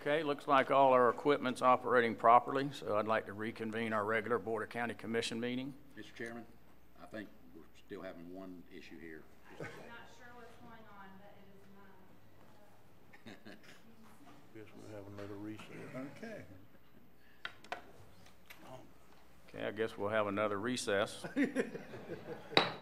Okay, looks like all our equipment's operating properly, so I'd like to reconvene our regular Board of County Commission meeting. Mr. Chairman, I think we're still having one issue here. I'm not sure what's going on, but it is not. Guess we'll have another recess. Okay. Okay, I guess we'll have another recess.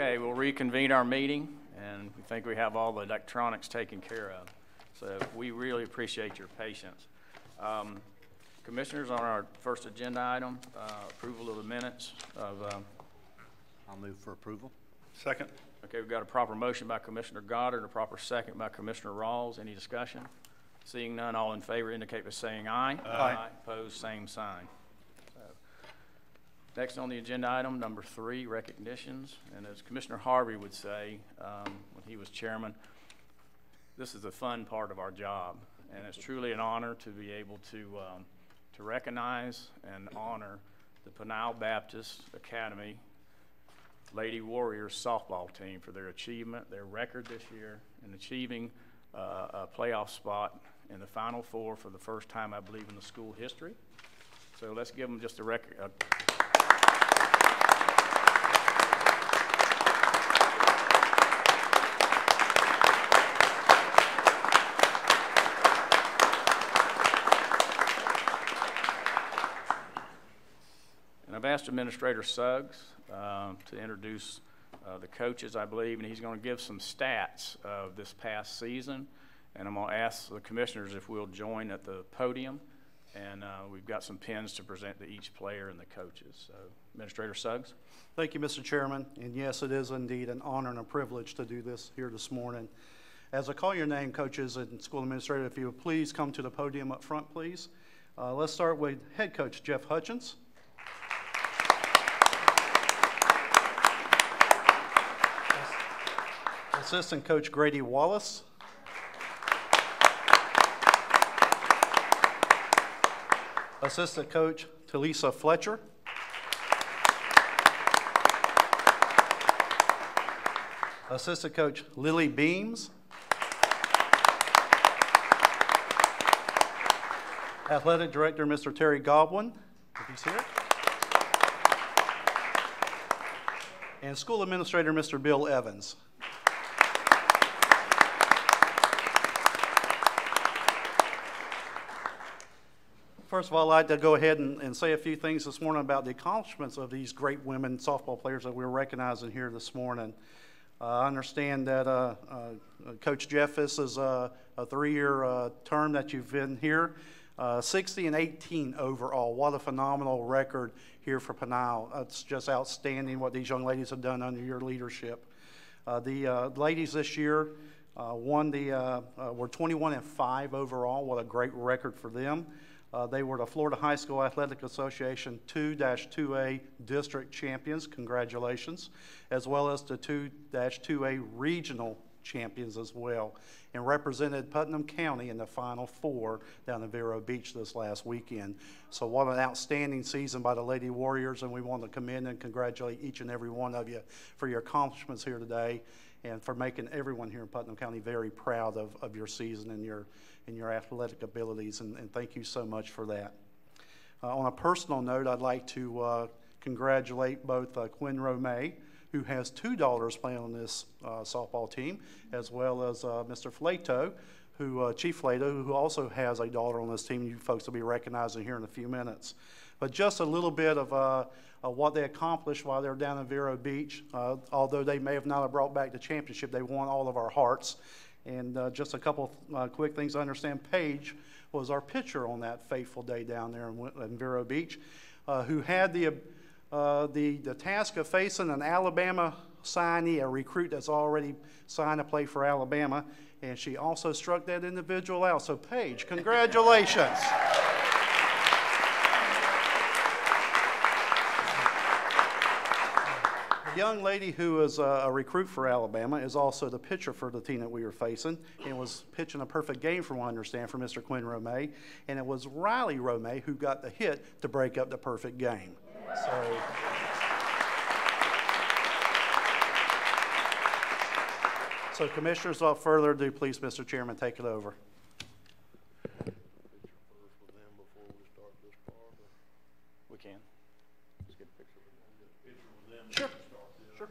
Okay, we'll reconvene our meeting, and we think we have all the electronics taken care of. So we really appreciate your patience. Um, Commissioners, on our first agenda item, uh, approval of the minutes of, um, I'll move for approval. Second. okay, we've got a proper motion by Commissioner Goddard, and a proper second by Commissioner Rawls. Any discussion? Seeing none, all in favor indicate by saying aye. Aye. Opposed, same sign. Next on the agenda item, number three, recognitions. And as Commissioner Harvey would say, um, when he was chairman, this is the fun part of our job. And it's truly an honor to be able to, um, to recognize and honor the Peniel Baptist Academy Lady Warriors softball team for their achievement, their record this year, in achieving uh, a playoff spot in the Final Four for the first time, I believe, in the school history. So let's give them just a record. Asked Administrator Suggs um, to introduce uh, the coaches, I believe, and he's going to give some stats of this past season. And I'm going to ask the commissioners if we'll join at the podium. And uh, we've got some pins to present to each player and the coaches. So Administrator Suggs? Thank you, Mr. Chairman. And yes, it is indeed an honor and a privilege to do this here this morning. As I call your name, coaches and school administrator, if you would please come to the podium up front, please. Uh, let's start with head coach Jeff Hutchins. Assistant coach Grady Wallace. Assistant coach Talisa Fletcher. Assistant coach Lily Beams. Athletic director Mr. Terry Godwin, if he's here. And school administrator Mr. Bill Evans. First of all, I'd like to go ahead and, and say a few things this morning about the accomplishments of these great women softball players that we're recognizing here this morning. Uh, I understand that uh, uh, Coach Jeff, is a, a three-year uh, term that you've been here. Uh, 60 and 18 overall. What a phenomenal record here for Peniel. It's just outstanding what these young ladies have done under your leadership. Uh, the uh, ladies this year uh, won the, uh, uh, were 21 and 5 overall. What a great record for them. Uh, they were the Florida High School Athletic Association 2 2A district champions. Congratulations. As well as the 2 2A regional champions as well, and represented Putnam County in the Final Four down in Vero Beach this last weekend. So, what an outstanding season by the Lady Warriors, and we want to commend and congratulate each and every one of you for your accomplishments here today and for making everyone here in Putnam County very proud of, of your season and your, and your athletic abilities, and, and thank you so much for that. Uh, on a personal note, I'd like to uh, congratulate both uh, Quinn Romay, who has two daughters playing on this uh, softball team, as well as uh, Mr. Flato, who uh, Chief Flato, who also has a daughter on this team. You folks will be recognizing here in a few minutes. But just a little bit of uh, what they accomplished while they were down in Vero Beach. Although they may have not have brought back the championship, they won all of our hearts. And uh, just a couple uh, quick things to understand. Paige was our pitcher on that fateful day down there in, in Vero Beach, uh, who had the, uh, the, the task of facing an Alabama signee, a recruit that's already signed to play for Alabama. And she also struck that individual out. So, Paige, congratulations. young lady who is a, a recruit for Alabama is also the pitcher for the team that we were facing and was pitching a perfect game, from what I understand, for Mr. Quinn Romay. And it was Riley Romay who got the hit to break up the perfect game. So. So, Commissioners, without further ado, please, Mr. Chairman, take it over. Picture first with them before we start this part. or- We can. Let's get a picture. Picture with them. Sure. Sure.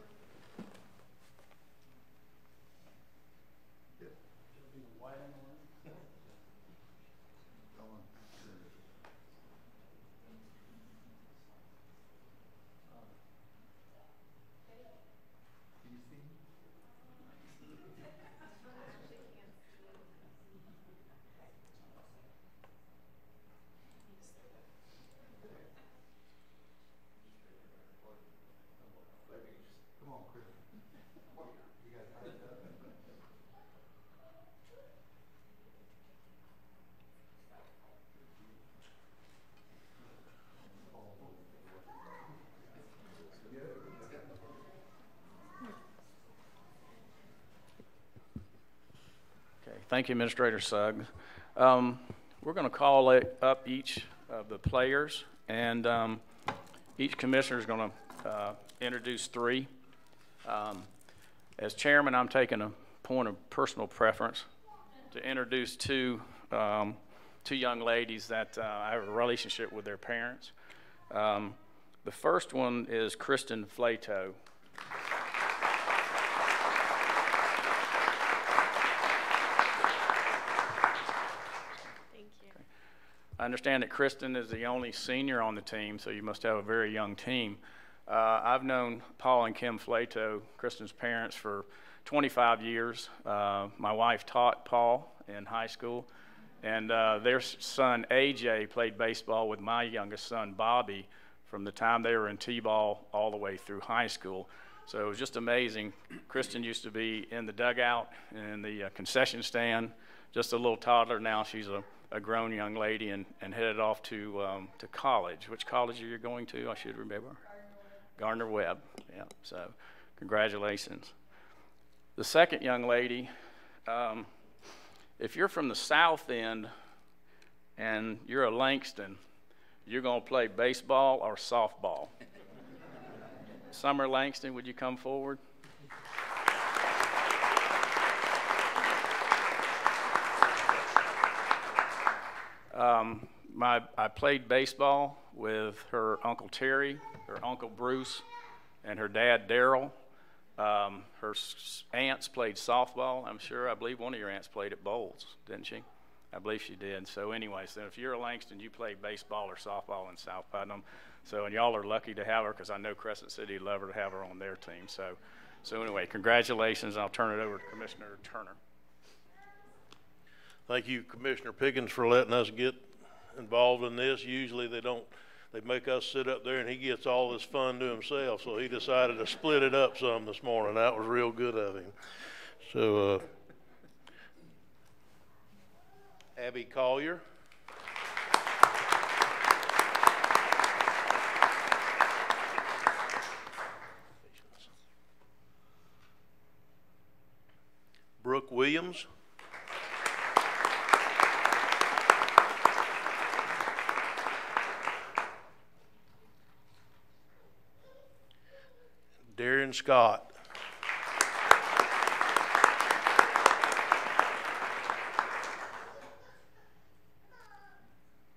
Can you Thank you, Administrator Suggs. Um, We're going to call up each of the players, and um, each commissioner is going to introduce three. Um, As chairman, I'm taking a point of personal preference to introduce two, um, two young ladies that uh, I have a relationship with their parents. Um, The first one is Kristen Flato. Thank you. I understand that Kristen is the only senior on the team, so you must have a very young team. Uh, I've known Paul and Kim Flato, Kristen's parents, for 25 years. Uh, my wife taught Paul in high school, and uh, their son AJ played baseball with my youngest son Bobby from the time they were in T-ball all the way through high school. So it was just amazing. Kristen used to be in the dugout in the uh, concession stand, just a little toddler. Now she's a, a grown young lady and, and headed off to um, to college. Which college are you going to? I should remember. Gardner Webb. Yeah. So congratulations. The second young lady, um, if you're from the south end and you're a Langston, you're going to play baseball or softball. Summer Langston, would you come forward? Um, my, I played baseball with her Uncle Terry, her Uncle Bruce, and her dad Daryl. Um, her aunts played softball, I'm sure. I believe one of your aunts played at Bolles, didn't she? I believe she did. So, anyways, then if you're a Langston, you played baseball or softball in South Putnam. So, and y'all are lucky to have her because I know Crescent City would love her to have her on their team. So, so anyway, congratulations. I'll turn it over to Commissioner Turner. Thank you, Commissioner Pickens, for letting us get involved in this. Usually they don't, they make us sit up there and he gets all this fun to himself. So he decided to split it up some this morning. That was real good of him. So, uh, Abby Collier. Brooke Williams. Darian Scott.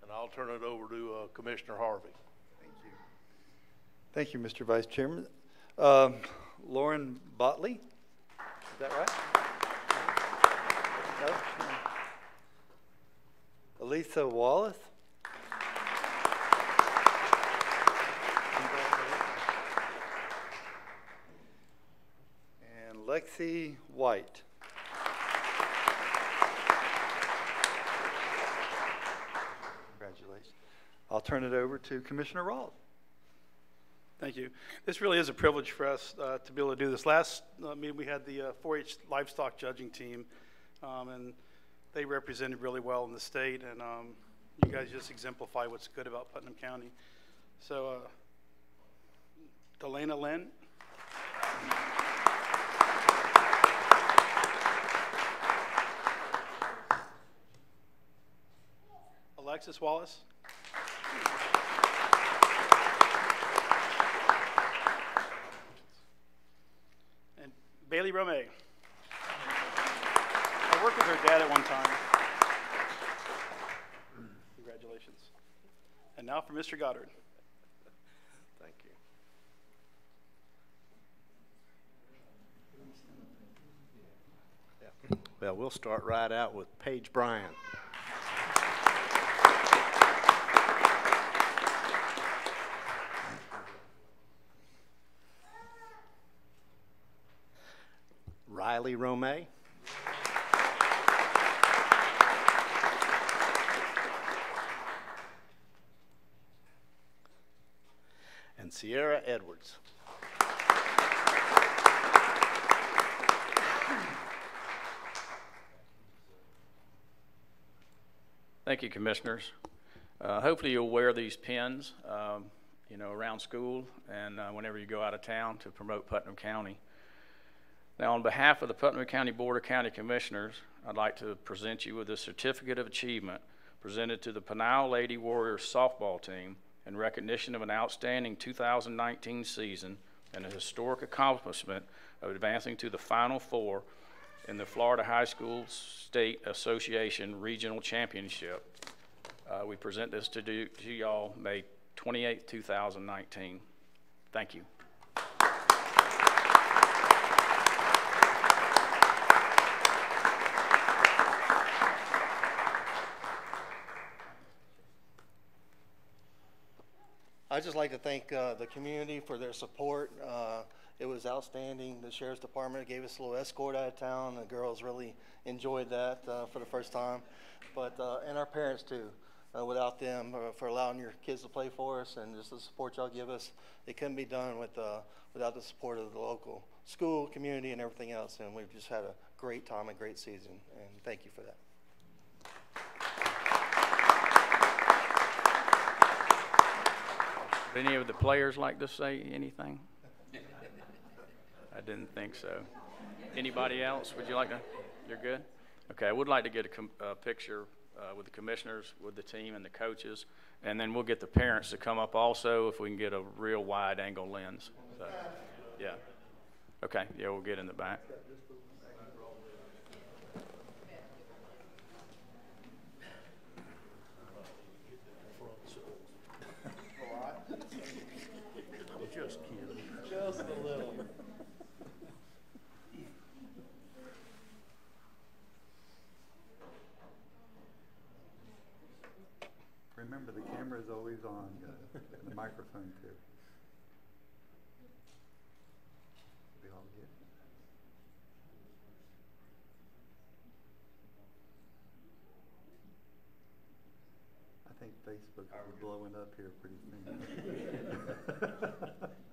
And I'll turn it over to uh, Commissioner Harvey. Thank you, Mr. Vice Chairman. Um, Lauren Botley, is that right? No? Elisa Wallace? Lexi White. Congratulations. I'll turn it over to Commissioner Rawls. Thank you. This really is a privilege for us uh, to be able to do this. Last uh, meeting, we had the uh, 4-H livestock judging team, um, and they represented really well in the state, and um, you guys just exemplify what's good about Putnam County. So, uh, Delana Lynn. Alexis Wallace. and Bailey Romay. I worked with her dad at one time. Congratulations. And now for Mr. Goddard. Thank you. Well, we'll start right out with Paige Bryant. Riley Romay. And Sierra Edwards. Thank you, Commissioners. Uh, Hopefully you'll wear these pins, um, you know, around school and uh, whenever you go out of town to promote Putnam County. Now, on behalf of the Putnam County Board of County Commissioners, I'd like to present you with a certificate of achievement presented to the Peniel Lady Warriors softball team in recognition of an outstanding 2019 season and a historic accomplishment of advancing to the Final Four in the Florida High School State Association Regional Championship. Uh, we present this to, do, to y'all May 28, 2019. Thank you. I'd just like to thank uh, the community for their support. Uh, It was outstanding. The sheriff's department gave us a little escort out of town. The girls really enjoyed that uh, for the first time. But, uh, and our parents too. Uh, Without them, uh, for allowing your kids to play for us and just the support y'all give us, it couldn't be done with, without the support of the local school, community, and everything else. And we've just had a great time, a great season, and thank you for that. Would any of the players like to say anything? I didn't think so. Anybody else? Would you like to? You're good? Okay, I would like to get a, picture uh, with the commissioners, with the team and the coaches, and then we'll get the parents to come up also if we can get a real wide angle lens. So, yeah. Okay, yeah, we'll get in the back. Just kidding. Just a little. Remember, the camera's always on, and the microphone too. We all get. I think Facebook is blowing up here pretty soon.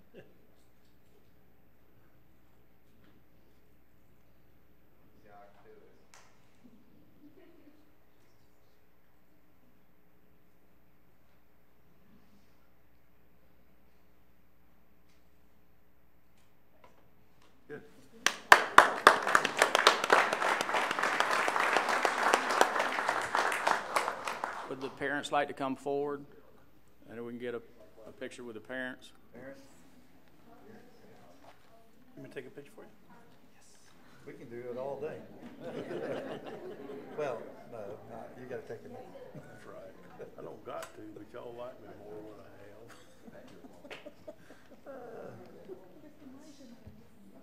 Good. Would the parents like to come forward? And we can get a, a picture with the parents? Parents, Let me take a picture for you. Yes. We can do it all day. Well, no, not, you gotta take a minute. That's right. I don't got to, but y'all like me more than I have. Uh,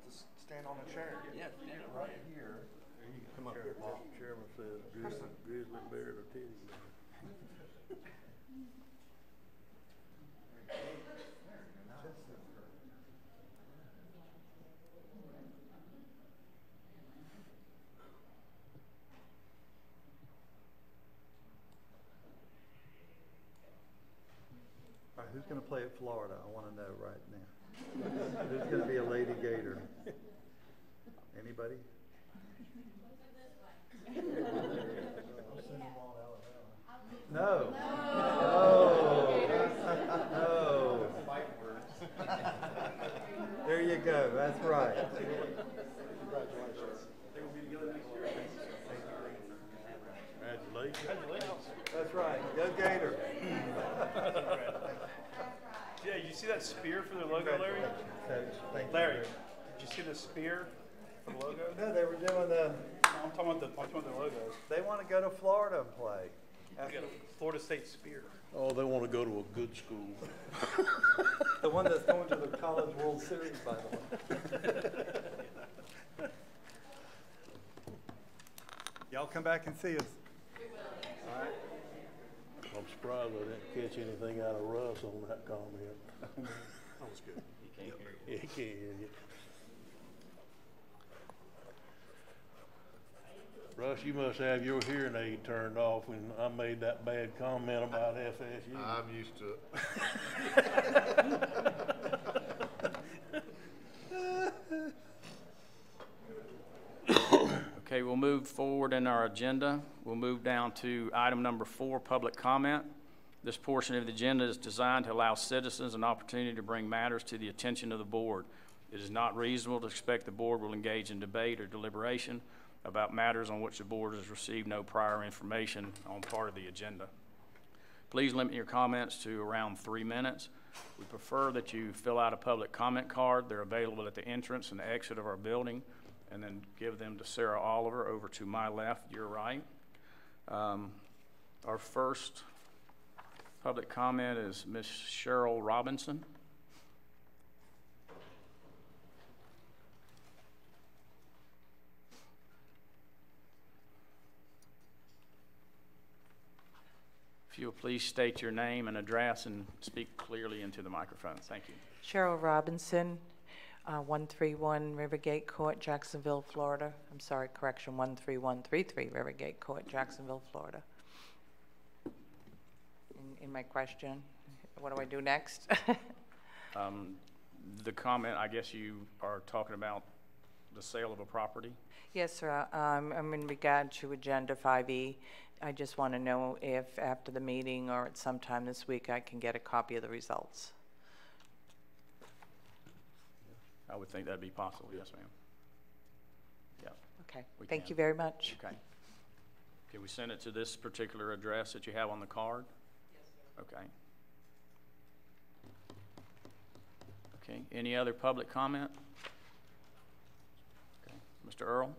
just stand on a chair. Yeah, yeah. Right here. Come up here, Chairman says grizzly, grizzly bear or titty bear. All right, who's gonna play at Florida? I wanna know right now. Who's gonna be a Lady Gator? Anybody? No. No. No. There you go, that's right. Congratulations. They will be together next year. Congratulations. Congratulations. That's right, go Gator. Yeah, you see that spear for the logo, Larry? Coach, thank you. Larry, did you see the spear for the logo? No, they were doing the, I'm talking about the, I'm talking about the logos. they wanna go to Florida and play. We got a Florida State spear. Oh, they wanna go to a good school. The one that's going to the College World Series, by the way. Y'all come back and see us. All right. I'm surprised I didn't catch anything out of Russ on that comment. That was good. He can't hear you. Yeah, he can't hear you. Russ, you must have your hearing aid turned off when I made that bad comment about FSU. I'm used to it. Okay, we'll move forward in our agenda. We'll move down to item number four, public comment. This portion of the agenda is designed to allow citizens an opportunity to bring matters to the attention of the board. It is not reasonable to expect the board will engage in debate or deliberation about matters on which the board has received no prior information on part of the agenda. Please limit your comments to around three minutes. We prefer that you fill out a public comment card. They're available at the entrance and exit of our building, and then give them to Sarah Oliver over to my left, your right. Um, Our first public comment is Ms. Cheryl Robinson. If you will please state your name and address and speak clearly into the microphone. Thank you. Cheryl Robinson, uh, 131 Rivergate Court, Jacksonville, Florida. I'm sorry, correction, 13133 Rivergate Court, Jacksonville, Florida. In- In my question, what do I do next? Um, The comment, I guess you are talking about the sale of a property? Yes, sir. Um, I'm in regard to Agenda 5E. I just want to know if after the meeting or at some time this week, I can get a copy of the results. I would think that'd be possible, yes, ma'am. Yeah, Okay, We thank can. you very much. okay. Can we send it to this particular address that you have on the card? Yes, sir. Okay. Okay, any other public comment? Okay, Mr. Earl?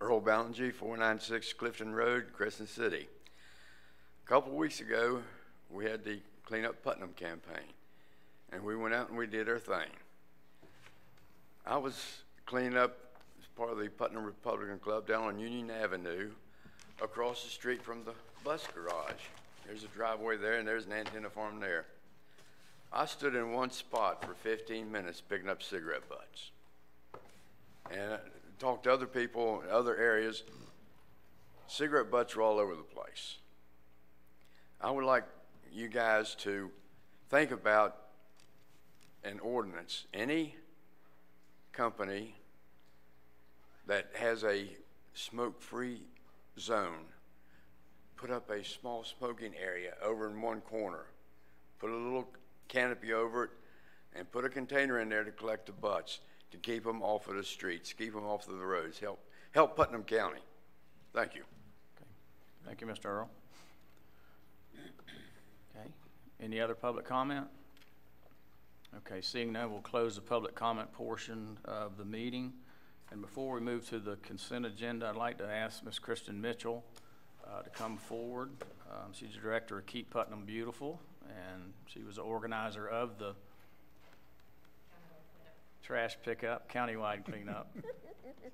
Earl Ballinger, 496 Clifton Road, Crescent City. A couple weeks ago, we had the Clean Up Putnam campaign, and we went out and we did our thing. I was cleaning up as part of the Putnam Republican Club down on Union Avenue, across the street from the bus garage. There's a driveway there, and there's an antenna farm there. I stood in one spot for 15 minutes picking up cigarette butts and talked to other people in other areas. Cigarette butts are all over the place. I would like you guys to think about an ordinance. Any company that has a smoke-free zone, put up a small smoking area over in one corner, put a little canopy over it, and put a container in there to collect the butts, to keep them off of the streets, keep them off of the roads, help, help Putnam County. Thank you. Okay. Thank you, Mr. Earl. Okay, any other public comment? Okay, seeing none, we'll close the public comment portion of the meeting. And before we move to the consent agenda, I'd like to ask Ms. Kristen Mitchell uh, to come forward. Um, She's the director of Keep Putnam Beautiful, and she was the organizer of the trash pickup, countywide cleanup.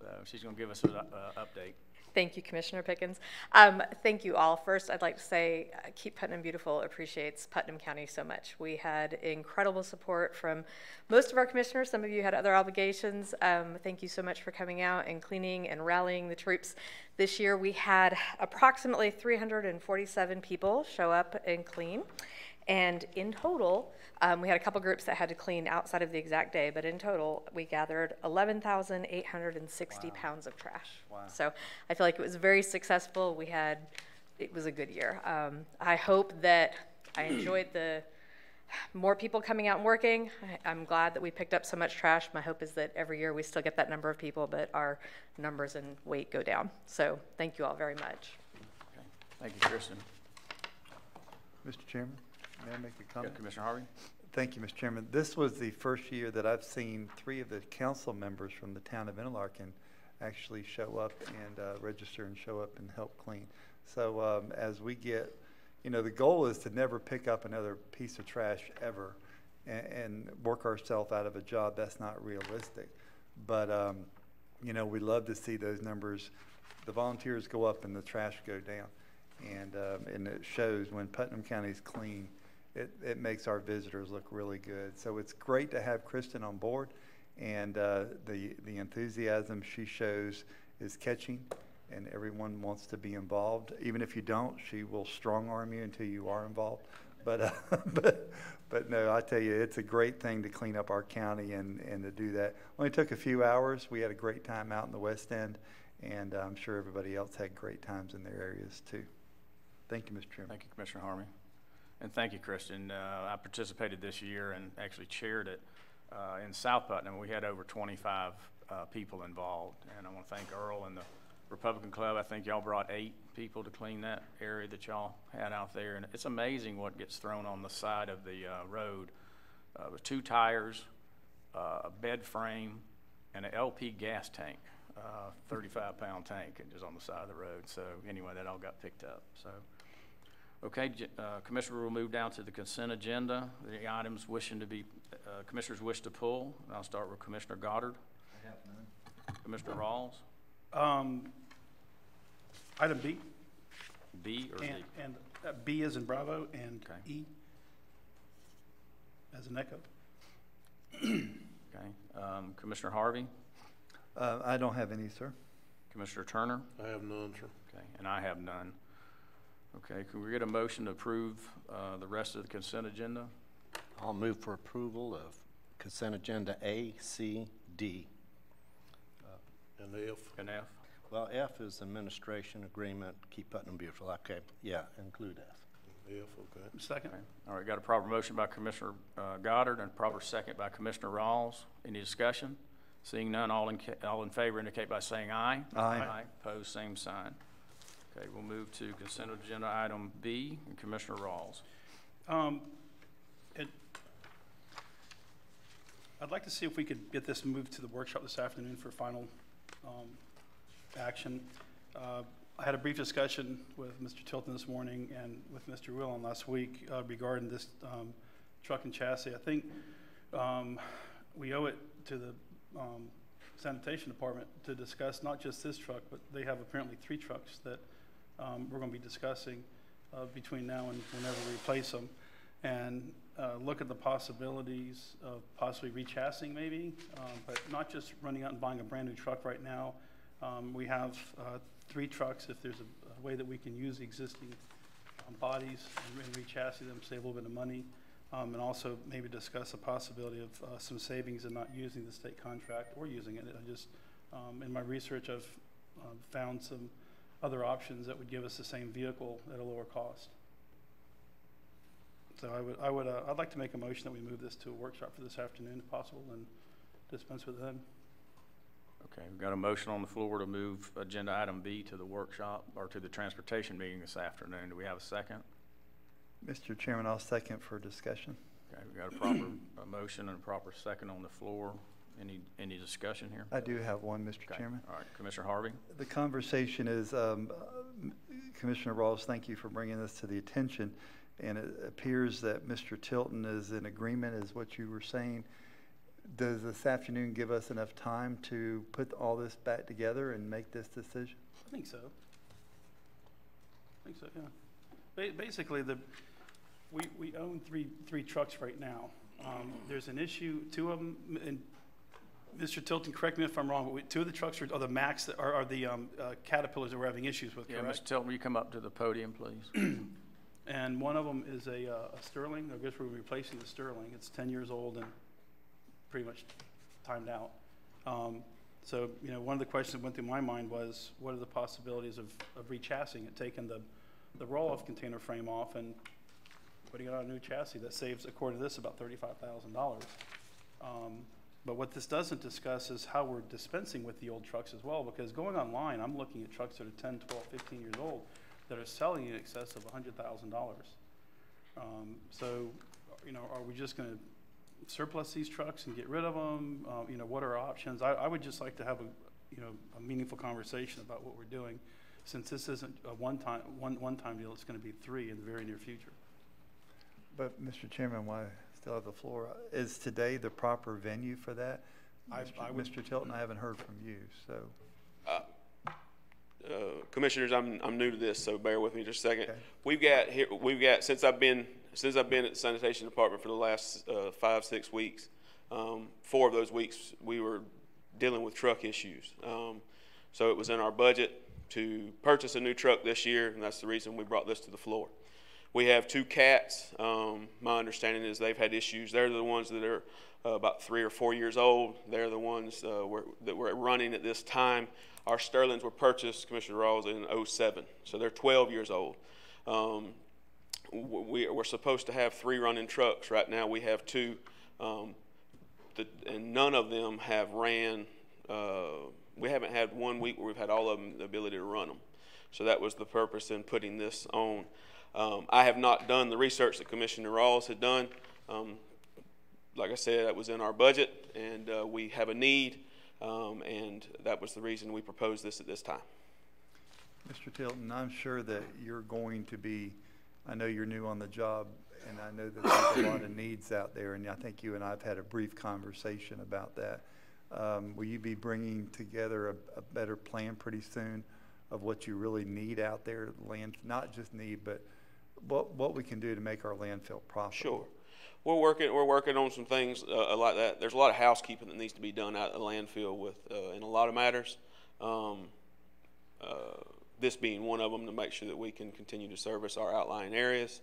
So she's going to give us an uh, update. Thank you, Commissioner Pickens. Um, thank you all. First, I'd like to say uh, Keep Putnam Beautiful appreciates Putnam County so much. We had incredible support from most of our commissioners. Some of you had other obligations. Um, thank you so much for coming out and cleaning and rallying the troops. This year, we had approximately 347 people show up and clean. And in total, um, we had a couple groups that had to clean outside of the exact day, but in total, we gathered 11,860 pounds of trash. Wow. So I feel like it was very successful. We had, it was a good year. Um, I hope that I enjoyed the more people coming out and working. I, I'm glad that we picked up so much trash. My hope is that every year we still get that number of people, but our numbers and weight go down. So thank you all very much. Okay, Thank you, Kristen. Mr. Chairman, may I make a Yeah, comment? Commissioner Harvey? Thank you, Mr. Chairman. This was the first year that I've seen three of the council members from the town of Interlachen actually show up and uh, register and show up and help clean. So um, as we get, you know, the goal is to never pick up another piece of trash ever and, and work ourselves out of a job. That's not realistic. But, um, you know, we love to see those numbers. The volunteers go up and the trash go down. And, um, and it shows when Putnam County is clean, it, it makes our visitors look really good. So it's great to have Kristen on board, and uh, the, the enthusiasm she shows is catching, and everyone wants to be involved. Even if you don't, she will strong arm you until you are involved. But, uh, but, but no, I tell you, it's a great thing to clean up our county and, and to do that. Only took a few hours. We had a great time out in the West End, and I'm sure everybody else had great times in their areas too. Thank you, Mr. Chairman. Thank you, Commissioner Harvey. And thank you, Kristen. Uh, I participated this year and actually chaired it uh, in South Putnam. We had over 25 uh, people involved. And I want to thank Earl and the Republican Club. I think y'all brought eight people to clean that area that y'all had out there. And it's amazing what gets thrown on the side of the uh, road. Uh, with two tires, uh, a bed frame, and an LP gas tank, uh, 35 pound tank, and just on the side of the road. So anyway, that all got picked up. So, okay, uh, Commissioner we will move down to the consent agenda. The items wishing to be, uh, commissioners wish to pull. I'll start with Commissioner Goddard. I have none. Commissioner Rawls, Um, Item B, B or D? and, and uh, B is in Bravo, and Okay. E as an Echo. Okay. Um, Commissioner Harvey, Uh, I don't have any, sir. Commissioner Turner, I have none, sir. okay, and I have none. Okay, can we get a motion to approve uh, the rest of the consent agenda? I'll move for approval of consent agenda A, C, D. And F, And F? Well, F is administration agreement, keep Putnam beautiful. Okay, yeah, include F. F, okay. Second? Okay. All right, got a proper motion by Commissioner uh, Goddard and a proper second by Commissioner Rawls. Any discussion? Seeing none, all in, ca- all in favor indicate by saying aye. aye. Aye. Opposed, same sign. Okay, we'll move to consent agenda item B, Commissioner Rawls. Um, it, I'd like to see if we could get this moved to the workshop this afternoon for final, um, action. Uh, I had a brief discussion with Mr. Tilton this morning and with Mr. Whelan last week, uh, regarding this, um, truck and chassis. I think, um, we owe it to the, um, sanitation department to discuss not just this truck, but they have apparently three trucks that, um, we're gonna be discussing, uh, between now and whenever we replace them. And, uh, look at the possibilities of possibly rechassing maybe, um, but not just running out and buying a brand-new truck right now. Um, we have, uh, three trucks, if there's a, a way that we can use existing um, bodies and and rechassis them, save a little bit of money. Um, and also maybe discuss the possibility of, uh, some savings in not using the state contract or using it. I just, um, in my research, I've, um, found some other options that would give us the same vehicle at a lower cost. So I would, I would, uh, I'd like to make a motion that we move this to a workshop for this afternoon if possible and dispense with them. Okay, we've got a motion on the floor to move agenda item B to the workshop, or to the transportation meeting this afternoon. Do we have a second? Mr. Chairman, I'll second for discussion. Okay, we've got a proper, a motion and a proper second on the floor. Any, any discussion here? I do have one, Mr. Okay, Chairman. All right, Commissioner Harvey? The conversation is, um, uh, Commissioner Rawls, thank you for bringing this to the attention. And it appears that Mr. Tilton is in agreement, is what you were saying. Does this afternoon give us enough time to put all this back together and make this decision? I think so. I think so, yeah. Ba- basically, the, we, we own three, three trucks right now. Um, there's an issue, two of them, and Mr. Tilton, correct me if I'm wrong, but we, two of the trucks are, are the Macks, that are, are the, um, uh, Caterpillars that we're having issues with, Yeah, correct? Mr. Tilton, will you come up to the podium, please? And one of them is a, uh, a Sterling, I guess we're replacing the Sterling, it's ten years old and pretty much timed out. Um, so, you know, one of the questions that went through my mind was, what are the possibilities of, of rechassing it, taking the, the roll-off container frame off and putting it on a new chassis that saves, according to this, about thirty-five thousand dollars. Um, but what this doesn't discuss is how we're dispensing with the old trucks as well, because going online, I'm looking at trucks that are 10, 12, 15 years old that are selling in excess of hundred thousand dollars. Um, so, you know, are we just gonna surplus these trucks and get rid of them? Uh, you know, what are our options? I, I would just like to have a, you know, a meaningful conversation about what we're doing, since this isn't a one-time, one, one-time deal, it's gonna be three in the very near future. But, Mr. Chairman, I still have the floor, is today the proper venue for that? I- Mr. I would- Mr. Tilton, I haven't heard from you, so. uh, commissioners, I'm, I'm new to this, so bear with me just a second. Okay. We've got here, we've got, since I've been, since I've been at the sanitation department for the last, uh, five, six weeks, um, four of those weeks, we were dealing with truck issues. Um, so it was in our budget to purchase a new truck this year, and that's the reason we brought this to the floor. We have two cats. Um, my understanding is they've had issues. They're the ones that are uh, about three or four years old. They're the ones uh, we're, that we're running at this time. Our Sterlings were purchased, Commissioner Rawls, in '07, so they're 12 years old. Um, we, we're supposed to have three running trucks. Right now, we have two. Um, the, and none of them have ran, uh, we haven't had one week where we've had all of them the ability to run them. So that was the purpose in putting this on. Um, I have not done the research that Commissioner Rawls had done. Um, like I said, that was in our budget, and uh, we have a need, um, and that was the reason we proposed this at this time. Mr. Tilton, I'm sure that you're going to be, I know you're new on the job, and I know that there's a lot of needs out there, and I think you and I have had a brief conversation about that. Um, will you be bringing together a, a better plan pretty soon of what you really need out there, land, not just need, but what, what we can do to make our landfill profitable? Sure. We're working, we're working on some things uh, like that. There's a lot of housekeeping that needs to be done out at the landfill with, uh, in a lot of matters. Um, uh, this being one of them to make sure that we can continue to service our outlying areas.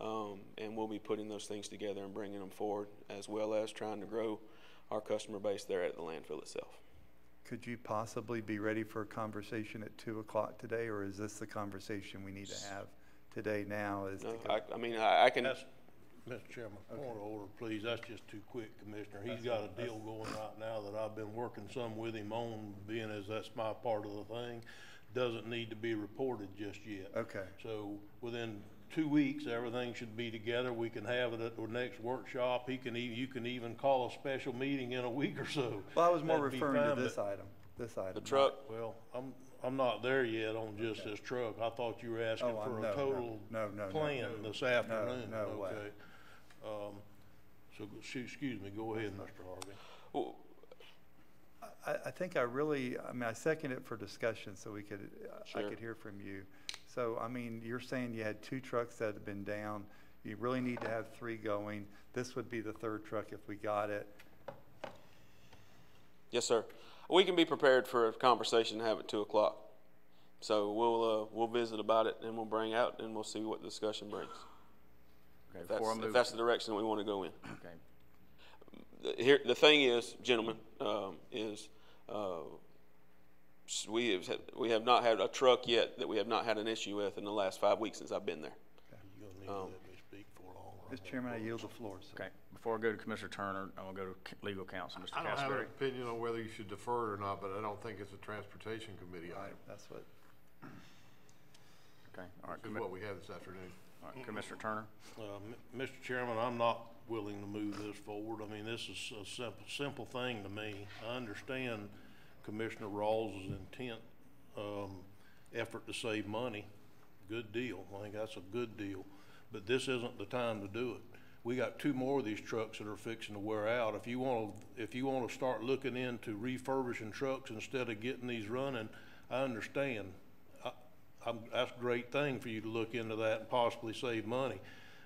Um, and we'll be putting those things together and bringing them forward, as well as trying to grow our customer base there at the landfill itself. Could you possibly be ready for a conversation at two o'clock today, or is this the conversation we need to have today now? Is No, go- I, I mean, I, I can, That's, Mr. Chairman, point of order, please, that's just too quick, Commissioner. He's got a deal going right now that I've been working some with him on, being as that's my part of the thing. Doesn't need to be reported just yet. Okay. So within two weeks, everything should be together. We can have it at the next workshop. He can e you can even call a special meeting in a week or so. Well, I was more That'd be referring to this item, this item. the truck, Well, I'm, I'm not there yet on just this truck. I thought you were asking Oh, I'm- for no, a no, total no, no, no, plan no. this afternoon. no way. Okay. Um, so, go- shoot, excuse me, go ahead, Mr. Harvey. I think I really, I mean, I second it for discussion so we could, I Sure. could hear from you. So, I mean, you're saying you had two trucks that had been down. You really need to have three going. This would be the third truck if we got it. yes, sir. We can be prepared for a conversation to have at two o'clock. So we'll, uh, we'll visit about it and we'll bring out and we'll see what the discussion brings. Okay, If before I that's, if move, that's the direction we want to go in. okay, the- here, the thing is, gentlemen, um, is, uh, we have, we have not had a truck yet that we have not had an issue with in the last five weeks since I've been there. You're gonna to Um, let me speak for long. Mr. Chairman, I yield the floor, sir. okay. Before I go to Commissioner Turner, I will go to c- legal counsel, Mr. I don't have an Casper. opinion on whether you should defer it or not, but I don't think it's a transportation committee Right, item. that's what, Okay, all right, Which is Commi- what we had this afternoon. all right, Commissioner Turner. Uh, M- Mr. Chairman, I'm not willing to move this forward. I mean, this is a simple, simple thing to me. I understand Commissioner Rawls's intent, um, effort to save money. Good deal. I think that's a good deal. But this isn't the time to do it. We got two more of these trucks that are fixing to wear out. If you wanna, if you wanna start looking into refurbishing trucks instead of getting these running, I understand. I- I'm, that's a great thing for you to look into that and possibly save money.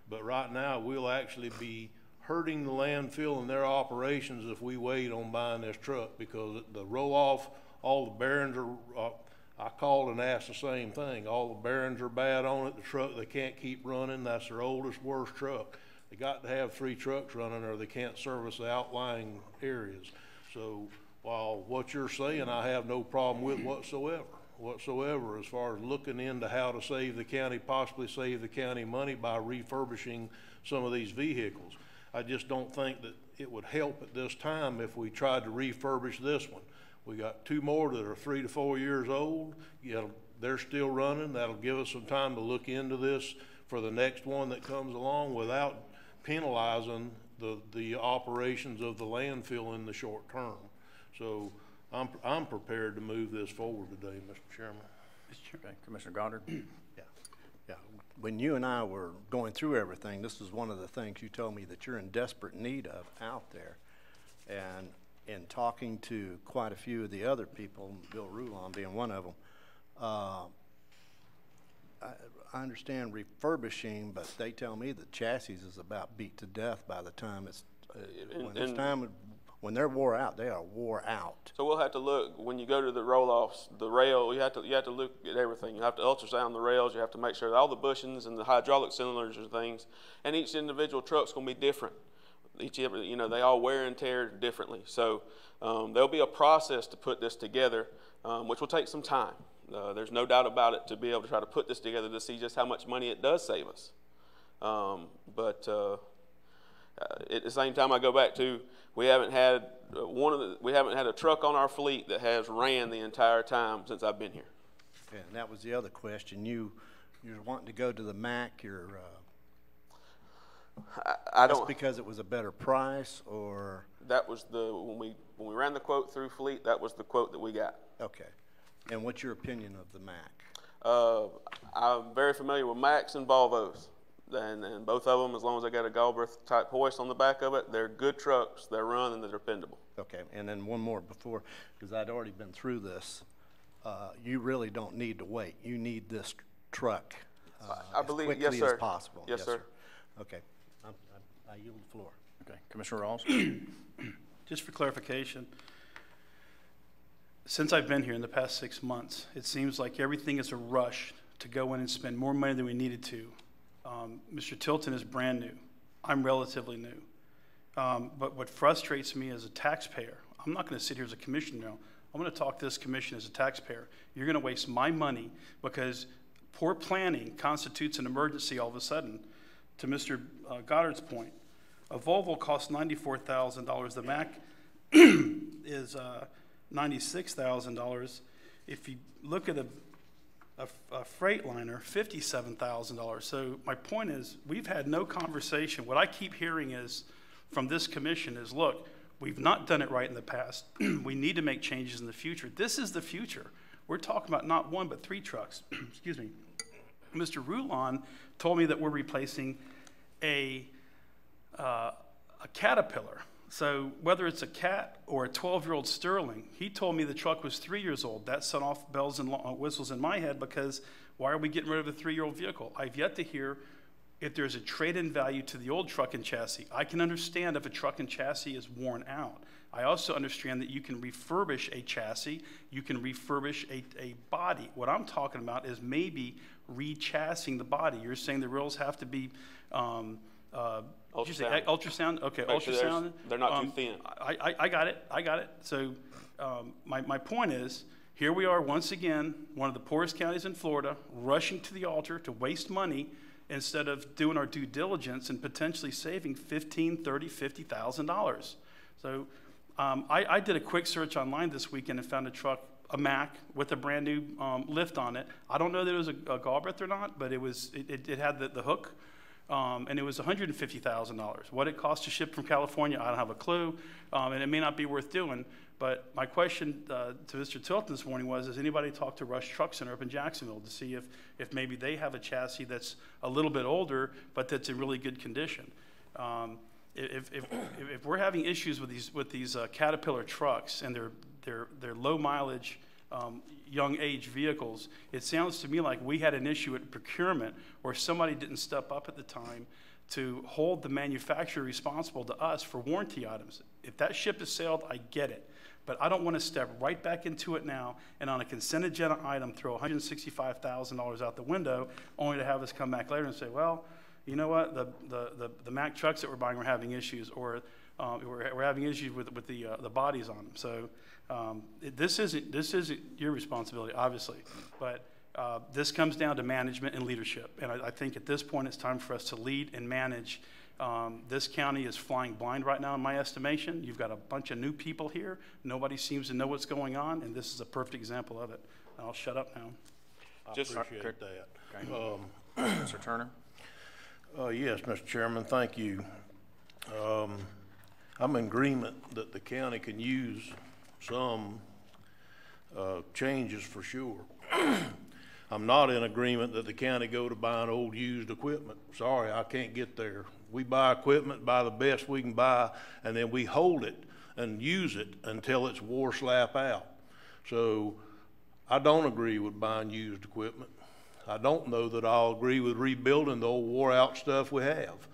But right now, we'll actually be hurting the landfill and their operations if we wait on buying this truck because the roll-off, all the bearings are, uh, I called and asked the same thing. All the bearings are bad on it. The truck, they can't keep running. That's their oldest, worst truck. They got to have three trucks running or they can't service the outlying areas. So while what you're saying, I have no problem with whatsoever, whatsoever, as far as looking into how to save the county, possibly save the county money by refurbishing some of these vehicles. I just don't think that it would help at this time if we tried to refurbish this one. We got two more that are three to four years old, you know, they're still running, that'll give us some time to look into this for the next one that comes along without penalizing the, the operations of the landfill in the short term. So I'm, I'm prepared to move this forward today, Mr. Chairman. Okay, Commissioner Goddard. Yeah, yeah. When you and I were going through everything, this is one of the things you told me that you're in desperate need of out there. And in talking to quite a few of the other people, Bill Rulon being one of them, uh, I, I understand refurbishing, but they tell me the chassis is about beat to death by the time it's, uh, And- when it's and- time, when they're wore out, they are wore out. So we'll have to look, when you go to the roll-offs, the rail, you have to, you have to look at everything. You have to ultrasound the rails, you have to make sure that all the bushings and the hydraulic cylinders and things, and each individual truck's gonna be different. Each, you know, they all wear and tear differently. So, um, there'll be a process to put this together. um, which will take some time. Uh, there's no doubt about it to be able to try to put this together to see just how much money it does save us. Um, but uh, uh, at the same time, I go back to we haven't had uh, one of the, we haven't had a truck on our fleet that has ran the entire time since I've been here. Okay, and that was the other question. You, you're wanting to go to the Mack, you're, uh, I, I don't. because it was a better price, or, That was the when we when we ran the quote through fleet. That was the quote that we got. okay. And what's your opinion of the Mack? Uh, I'm very familiar with Macks and Volvos, and, and both of them, as long as they got a Galbraith type hoist on the back of it, they're good trucks. They're run and they're dependable. Okay, and then one more before, because I'd already been through this. Uh, you really don't need to wait. You need this truck, uh, I as believe- yes, quickly as possible. Yes, sir. Okay, I'm, I'm- I yield the floor. Okay, Commissioner Rawls? Just for clarification, since I've been here in the past six months, it seems like everything is a rush to go in and spend more money than we needed to. Um, Mr. Tilton is brand new. I'm relatively new. Um, but what frustrates me as a taxpayer, I'm not going to sit here as a commissioner now. I'm going to talk to this commission as a taxpayer. You're going to waste my money because poor planning constitutes an emergency all of a sudden. To Mr. uh, Goddard's point, a Volvo costs ninety-four thousand dollars. The Mac is uh, ninety-six thousand dollars. If you look at a, a, a Freightliner, fifty-seven thousand dollars. So my point is, we've had no conversation. What I keep hearing is, from this commission is, look, we've not done it right in the past. we need to make changes in the future. This is the future. We're talking about not one, but three trucks. Excuse me. Mr. Rulon told me that we're replacing a, uh, a Caterpillar. So whether it's a cat or a 12-year-old Sterling, he told me the truck was three years old. That set off bells and uh, whistles in my head because why are we getting rid of a three-year-old vehicle? I've yet to hear if there's a trade-in value to the old truck and chassis. I can understand if a truck and chassis is worn out. I also understand that you can refurbish a chassis, you can refurbish a, a body. What I'm talking about is maybe rechassing the body. You're saying the rails have to be, um, uh, did you say Ultrasound. ultrasound? Okay, Make sure ultrasound. they're not too Um, thin. I, I, I got it, I got it. So, um, my, my point is, here we are once again, one of the poorest counties in Florida, rushing to the altar to waste money instead of doing our due diligence and potentially saving fifteen, thirty, fifty thousand dollars. So, um, I, I did a quick search online this weekend and found a truck, a Mack with a brand new, um, lift on it. I don't know that it was a, a Galbraith or not, but it was, it, it, it had the, the hook. Um, and it was $150,000. What it cost to ship from California, I don't have a clue, um, and it may not be worth doing. But my question uh, to Mr. Tilton this morning was, has anybody talked to Rush Truck Center up in Jacksonville to see if, if maybe they have a chassis that's a little bit older, but that's in really good condition? Um, if, if, if, we're having issues with these, with these uh, Caterpillar trucks and they're, they're, they're low mileage, um, young age vehicles, it sounds to me like we had an issue at procurement where somebody didn't step up at the time to hold the manufacturer responsible to us for warranty items. If that ship has sailed, I get it. But I don't want to step right back into it now and on a consent agenda item throw $165,000 out the window only to have us come back later and say, well, you know what, the, the, the, the Mack trucks that we're buying are having issues, or um, we're, we're having issues with, with the, uh, the bodies on them. So um, this isn't this isn't your responsibility, obviously, but uh, this comes down to management and leadership. And I, I think at this point, it's time for us to lead and manage. Um, this county is flying blind right now, in my estimation. You've got a bunch of new people here. Nobody seems to know what's going on, and this is a perfect example of it. I'll shut up now. I Just- appreciate that. Okay. Um, Mr. Turner? Uh, yes, Mr. Chairman, thank you. Um, I'm in agreement that the county can use some, uh, changes for sure. I'm not in agreement that the county go to buying old used equipment. Sorry, I can't get there. We buy equipment, buy the best we can buy, and then we hold it and use it until it's wore slap out. So I don't agree with buying used equipment. I don't know that I'll agree with rebuilding the old wore-out stuff we have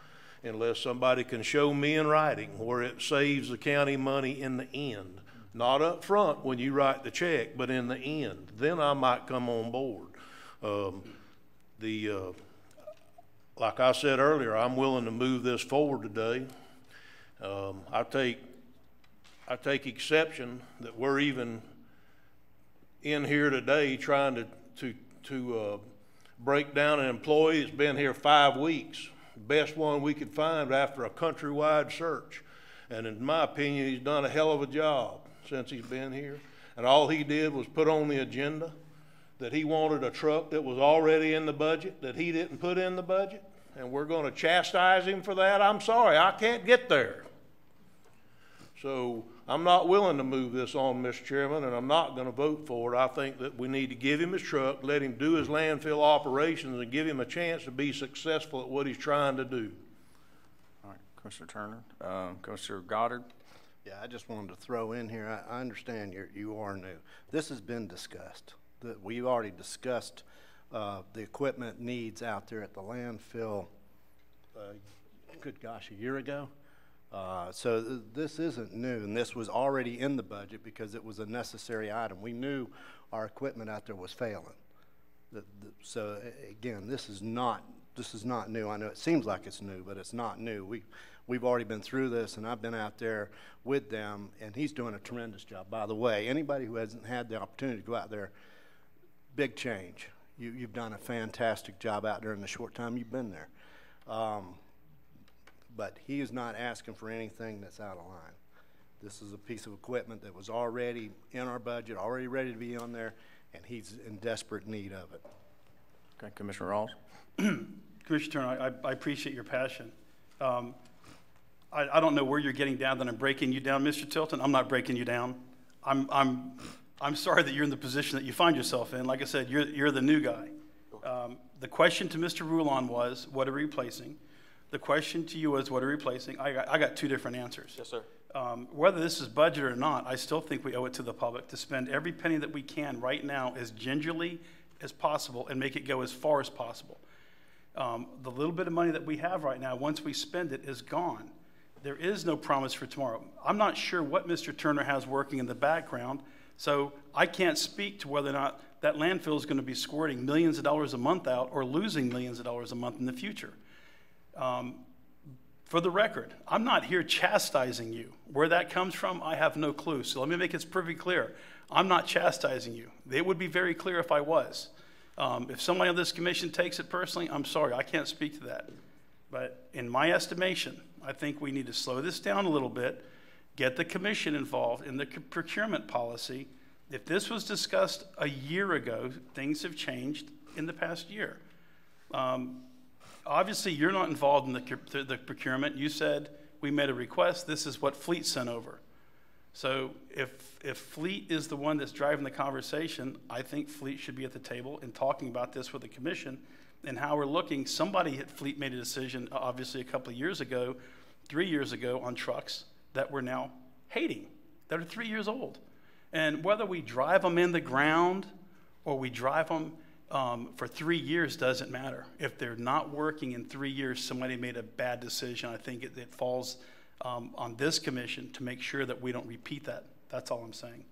unless somebody can show me in writing where it saves the county money in the end. Not up front when you write the check, but in the end. Then I might come on board. Um, the, uh, like I said earlier, I'm willing to move this forward today. Um, I take, I take exception that we're even in here today trying to, to, to, uh, break down an employee that's been here five weeks. Best one we could find after a countrywide search. And in my opinion, he's done a hell of a job since he's been here. And all he did was put on the agenda that he wanted a truck that was already in the budget, that he didn't put in the budget. And we're gonna chastise him for that. I'm sorry, I can't get there. So I'm not willing to move this on, Mr. Chairman, and I'm not gonna vote for it. I think that we need to give him his truck, let him do his landfill operations, and give him a chance to be successful at what he's trying to do. All right, Commissioner Turner, uh, Commissioner Goddard. Yeah, I just wanted to throw in here, I, I understand you're, you are new. This has been discussed. We've already discussed, uh, the equipment needs out there at the landfill, uh, good gosh, a year ago. Uh, so th- this isn't new, and this was already in the budget because it was a necessary item. We knew our equipment out there was failing. The- the- So again, this is not, this is not new. I know it seems like it's new, but it's not new. We, we've already been through this, and I've been out there with them, and he's doing a tremendous job. By the way, anybody who hasn't had the opportunity to go out there, big change. You, you've done a fantastic job out there in the short time you've been there. Um, but he is not asking for anything that's out of line. This is a piece of equipment that was already in our budget, already ready to be on there, and he's in desperate need of it. Okay, Commissioner Rawls. Commissioner Turner, I, I appreciate your passion. Um, I, I don't know where you're getting down, that I'm breaking you down, Mr. Tilton. I'm not breaking you down. I'm, I'm, I'm sorry that you're in the position that you find yourself in. Like I said, you're, you're the new guy. Um, the question to Mr. Rulon was, what are we replacing? The question to you was, what are we replacing? I got, I got two different answers. Yes, sir. Um, whether this is budget or not, I still think we owe it to the public to spend every penny that we can right now as gingerly as possible and make it go as far as possible. Um, the little bit of money that we have right now, once we spend it, is gone. There is no promise for tomorrow. I'm not sure what Mr. Turner has working in the background, so I can't speak to whether or not that landfill is going to be squirting millions of dollars a month out or losing millions of dollars a month in the future. Um, for the record, I'm not here chastising you. Where that comes from, I have no clue. So let me make it perfectly clear. I'm not chastising you. It would be very clear if I was. Um, if somebody on this commission takes it personally, I'm sorry, I can't speak to that. But in my estimation, I think we need to slow this down a little bit, get the commission involved in the procurement policy. If this was discussed a year ago, things have changed in the past year. Um, obviously, you're not involved in the, the- procurement. You said we made a request. This is what Fleet sent over. So if, if Fleet is the one that's driving the conversation, I think Fleet should be at the table and talking about this with the commission and how we're looking. Somebody at Fleet made a decision, obviously, a couple of years ago, three years ago, on trucks that we're now hating, that are three years old. And whether we drive them in the ground or we drive them um, for three years doesn't matter. If they're not working in three years, somebody made a bad decision. I think it, it falls um, on this commission to make sure that we don't repeat that. That's all I'm saying.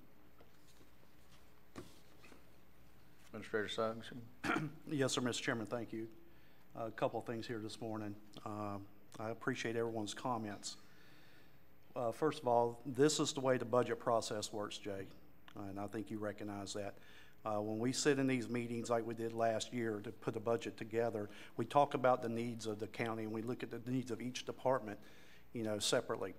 Administrator Suggs. Yes, sir, Mr. Chairman, thank you. A couple of things here this morning. Um, I appreciate everyone's comments. Uh, First of all, this is the way the budget process works, Jay, and I think you recognize that. Uh, When we sit in these meetings like we did last year to put a budget together, we talk about the needs of the county and we look at the needs of each department, you know, separately.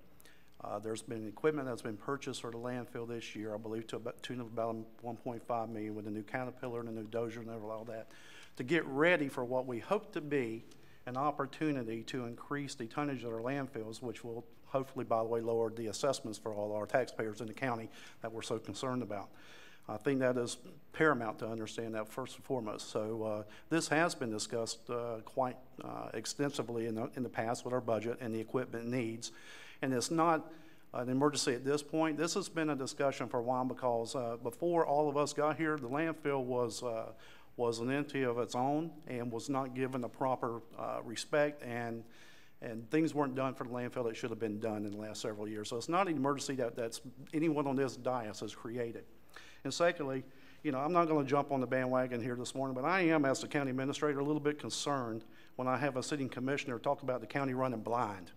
Uh, There's been equipment that's been purchased for the landfill this year, I believe to about, tune of about one point five million with a new Caterpillar and a new Dozer and all that, to get ready for what we hope to be an opportunity to increase the tonnage of our landfills, which will hopefully, by the way, lower the assessments for all our taxpayers in the county that we're so concerned about. I think that is paramount to understand that first and foremost. So uh, this has been discussed uh, quite uh, extensively in the, in the past with our budget and the equipment needs. And it's not an emergency at this point. This has been a discussion for a while because uh, before all of us got here, the landfill was, uh, was an entity of its own and was not given the proper uh, respect and and things weren't done for the landfill that should have been done in the last several years. So it's not an emergency that that's anyone on this dais has created. And secondly, you know, I'm not going to jump on the bandwagon here this morning, but I am, as the county administrator, a little bit concerned when I have a sitting commissioner talk about the county running blind.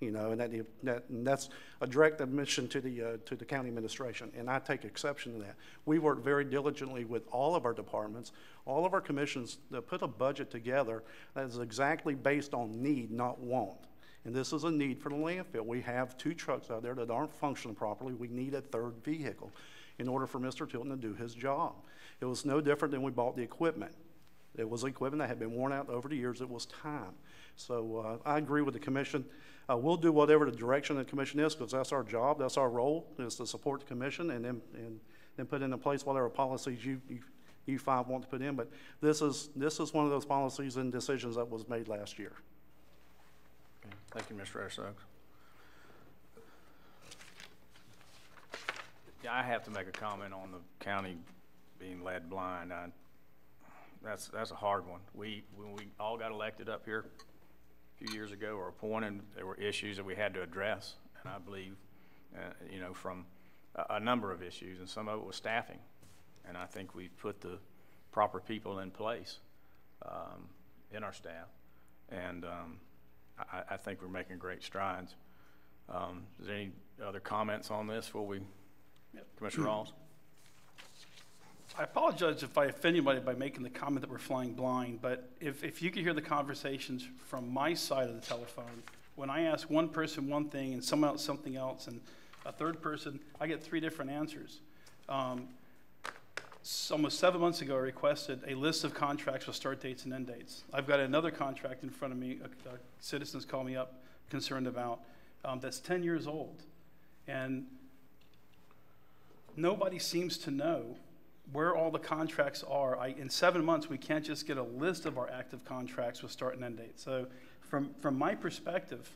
You know, and that, that, and that's a direct admission to the, uh, to the county administration, and I take exception to that. We work very diligently with all of our departments, all of our commissions, to put a budget together that is exactly based on need, not want. And this is a need for the landfill. We have two trucks out there that aren't functioning properly. We need a third vehicle in order for Mr. Tilton to do his job. It was no different than we bought the equipment. It was equipment that had been worn out over the years. It was time. So uh, I agree with the commission. Uh, we'll do whatever the direction of the commission is because that's our job. That's our role is to support the commission and then and then put into place whatever policies you, you you five want to put in. But this is this is one of those policies and decisions that was made last year. Okay, Thank you, Mr. Essex. Yeah, I have to make a comment on the county being led blind. I, that's, that's a hard one. We, when we all got elected up here a few years ago or appointed, there were issues that we had to address. And I believe, uh, you know, from a, a number of issues, and some of it was staffing. And I think we've put the proper people in place um, in our staff. And um, I, I think we're making great strides. Um, is there any other comments on this before we, Commissioner Rawls? I apologize if I offend anybody by making the comment that we're flying blind, but if, if you could hear the conversations from my side of the telephone, when I ask one person one thing and someone else something else, and a third person, I get three different answers. Um, almost seven months ago, I requested a list of contracts with start dates and end dates. I've got another contract in front of me, citizens call me up concerned about, um, that's 10 years old. And nobody seems to know where all the contracts are. I, in seven months, we can't just get a list of our active contracts with start and end dates. So, from, from my perspective,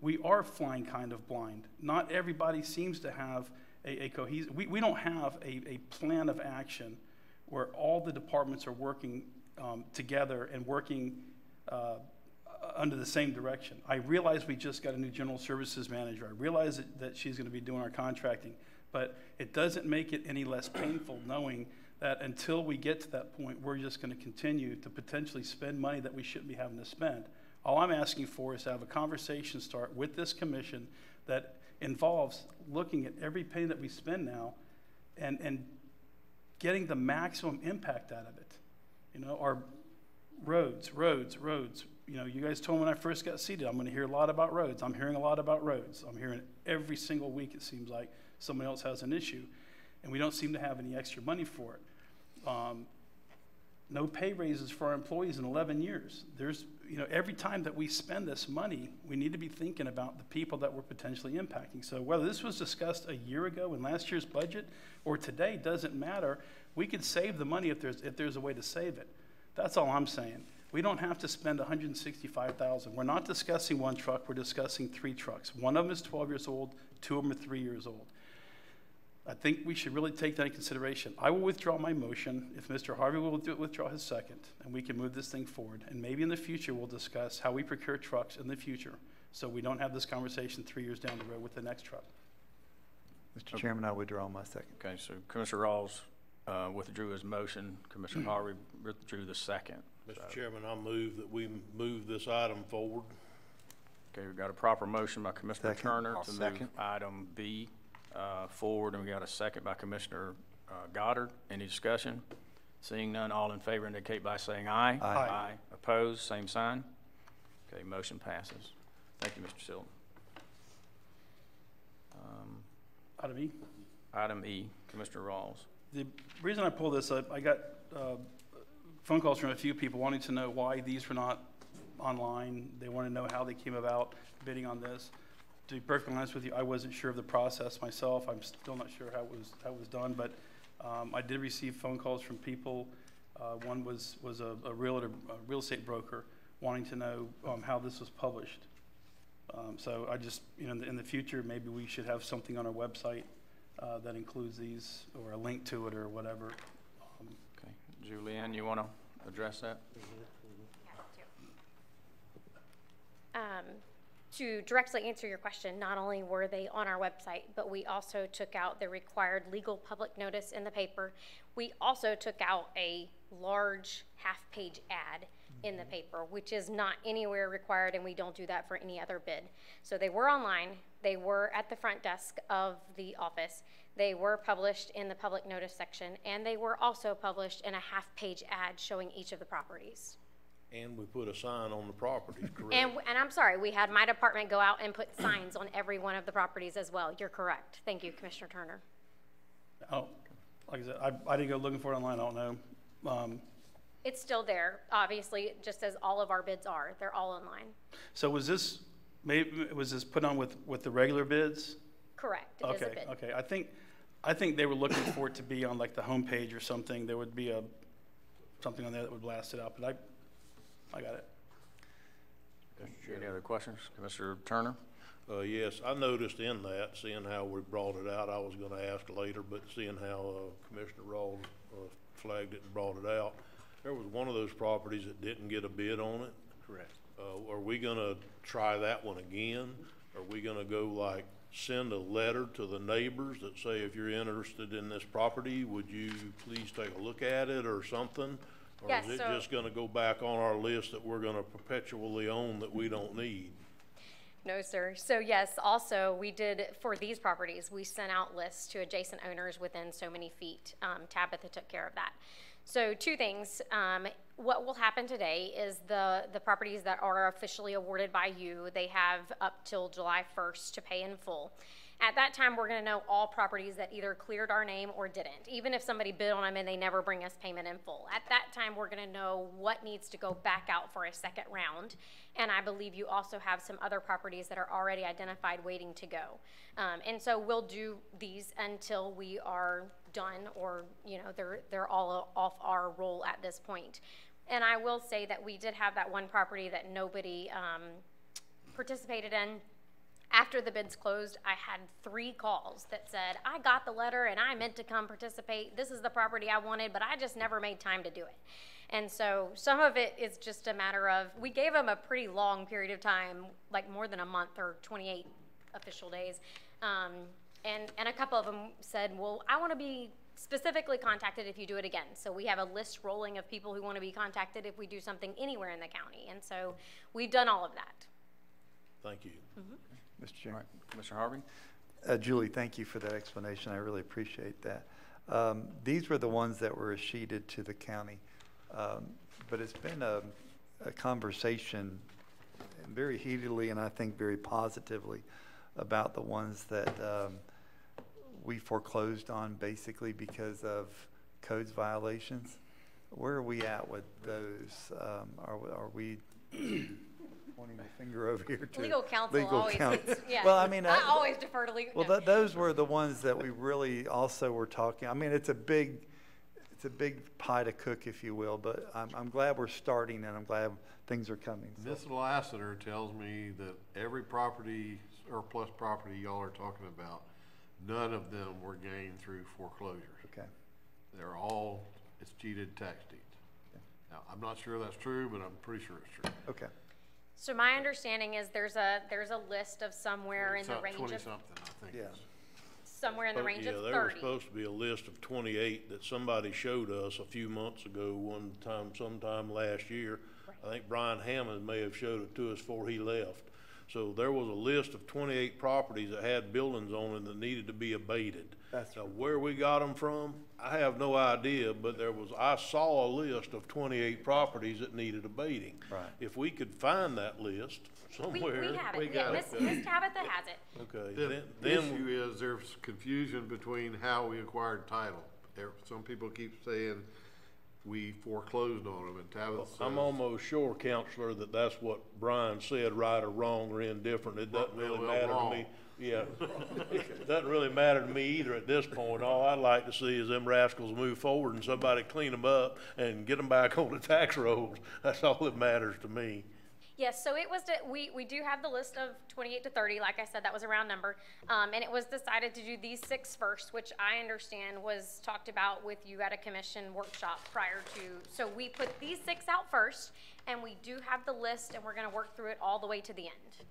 we are flying kind of blind. Not everybody seems to have a, a cohesive, we, we don't have a, a plan of action where all the departments are working um, together and working uh, under the same direction. I realize we just got a new general services manager. I realize that, that she's going to be doing our contracting, but it doesn't make it any less painful knowing that until we get to that point, we're just going to continue to potentially spend money that we shouldn't be having to spend. All I'm asking for is to have a conversation start with this commission that involves looking at every penny that we spend now and, and getting the maximum impact out of it. You know, our roads, roads, roads. You know, you guys told me when I first got seated, I'm going to hear a lot about roads. I'm hearing a lot about roads. I'm hearing every single week, it seems like somebody else has an issue, and we don't seem to have any extra money for it. Um, no pay raises for our employees in 11 years. There's, you know, every time that we spend this money, we need to be thinking about the people that we're potentially impacting. So whether this was discussed a year ago in last year's budget or today doesn't matter. We could save the money if there's, if there's a way to save it. That's all I'm saying. We don't have to spend 165,000. We're not discussing one truck, we're discussing three trucks. One of them is 12 years old, two of them are three years old. I think we should really take that into consideration. I will withdraw my motion if Mr. Harvey will do- withdraw his second, and we can move this thing forward. And maybe in the future, we'll discuss how we procure trucks in the future, so we don't have this conversation three years down the road with the next truck. Mr. Chairman, I withdraw my second. Okay, so Commissioner Rawls uh, withdrew his motion. Commissioner Harvey withdrew the second. Mr. Chairman, I move that we move this item forward. Okay, we've got a proper motion by Commissioner Second. Turner I'll to move item B uh, forward, and we got a second by Commissioner uh, Goddard. Any discussion? Seeing none, all in favor indicate by saying aye. Aye. Aye. Opposed, same sign. Okay, motion passes. Thank you, Mr. Silton. Um, Item E. Item E, Commissioner Rawls. The reason I pulled this up, I got uh, phone calls from a few people wanting to know why these were not online. They want to know how they came about bidding on this. To be perfectly honest with you, I wasn't sure of the process myself. I'm still not sure how it was, how it was done, but um, I did receive phone calls from people. Uh, One was, was a a realtor, a real estate broker, wanting to know um, how this was published. Um, So I just, you know, in the, in the future, maybe we should have something on our website uh, that includes these, or a link to it, or whatever. Um, Okay, Julianne, you want to address that? Um, to directly answer your question, not only were they on our website, but we also took out the required legal public notice in the paper. We also took out a large half-page ad in the mm-hmm. paper, which is not anywhere required, and we don't do that for any other bid. So they were online, they were at the front desk of the office, they were published in the public notice section, and they were also published in a half-page ad showing each of the properties. And we put a sign on the properties, correct? And, and I'm sorry, we had my department go out and put signs on every one of the properties as well. You're correct. Thank you, Commissioner Turner. Oh, like I said, I, I didn't go looking for it online, I don't know. Um, It's still there, obviously, just as all of our bids are. They're all online. so was this, maybe, was this put on with, with the regular bids? Correct. It is a Okay, bid. okay, I think, I think they were looking for it to be on like the homepage or something, there would be a, something on there that would blast it out, but I, got it. Any other questions? Commissioner Turner? Uh, yes, I noticed in that, seeing how we brought it out, I was gonna ask later, but seeing how, uh, Commissioner Rawls, uh, flagged it and brought it out, there was one of those properties that didn't get a bid on it. Correct. Uh, are we gonna try that one again? Are we gonna go like, send a letter to the neighbors that say, if you're interested in this property, would you please take a look at it or something? Yes, Or is it so- just gonna go back on our list that we're gonna perpetually own that we don't need? No, sir. So yes, also, we did, for these properties, we sent out lists to adjacent owners within so many feet. Um, Tabitha took care of that. So two things. Um, what will happen today is the, the properties that are officially awarded by you, they have up till July 1st to pay in full. At that time, we're gonna know all properties that either cleared our name or didn't, even if somebody bid on them and they never bring us payment in full. At that time, we're gonna know what needs to go back out for a second round. And I believe you also have some other properties that are already identified waiting to go. Um, and so we'll do these until we are done or, you know, they're, they're all off our roll at this point. And I will say that we did have that one property that nobody, um, participated in. After the bids closed, I had three calls that said, I got the letter and I meant to come participate. This is the property I wanted, but I just never made time to do it. And so some of it is just a matter of, we gave them a pretty long period of time, like more than a month or 28 official days. Um, and, and a couple of them said, well, I want to be specifically contacted if you do it again. So we have a list rolling of people who want to be contacted if we do something anywhere in the county. And so we've done all of that. Thank you. Mr. All Chairman. right, Commissioner Harvey? Uh, Julie, thank you for that explanation. I really appreciate that. Um, these were the ones that were sheeted to the county. Um, but it's been a, a conversation very heatedly and I think very positively about the ones that, um, we foreclosed on basically because of codes violations. Where are we at with those? Um, are, are we pointing the finger over here to? Legal counsel legal always coun- gets, yeah. Well, I mean. I always defer to legal. Well, no. th- those were the ones that we really also were talking, I mean, it's a big, it's a big pie to cook, if you will, but I'm, I'm glad we're starting and I'm glad things are coming. so. Ms. Lassiter tells me that every property, surplus property y'all are talking about, none of them were gained through foreclosures. Okay, They're all, it's cheated tax deeds. Now, I'm not sure that's true, but I'm pretty sure it's true. okay. So my understanding is there's a, there's a list of somewhere in the range of, Twenty-something, I think. Yeah. somewhere in the Oh, range yeah, of there was thirty. supposed to be a list of twenty-eight that somebody showed us a few months ago, one time, sometime last year. I think Brian Hammond may have showed it to us before he left. So there was a list of twenty-eight properties that had buildings on them that needed to be abated. That's Now, where we got them from, I have no idea, but there was, I saw a list of twenty-eight properties that needed abating. Right. If we could find that list We, somewhere. we have it. Yeah, got Miss, it. Miss Tabitha has it. Okay, The then, the then. issue is there's confusion between how we acquired title. There, some people keep saying we foreclosed on them and Tabitha says. I'm almost sure, Counselor, that that's what Brian said, right or wrong or indifferent. It doesn't Well, really well, matter to wrong. me. Yeah. It Doesn't really matter to me either at this point. All I'd like to see is them rascals move forward and somebody clean them up and get them back on the tax rolls. That's all that matters to me. Yes, so it was, to- we, we do have the list of twenty-eight to thirty, like I said, that was a round number. Um, and it was decided to do these six first, which I understand was talked about with you at a commission workshop prior to. So we put these six out first, and we do have the list, and we're gonna work through it all the way to the end.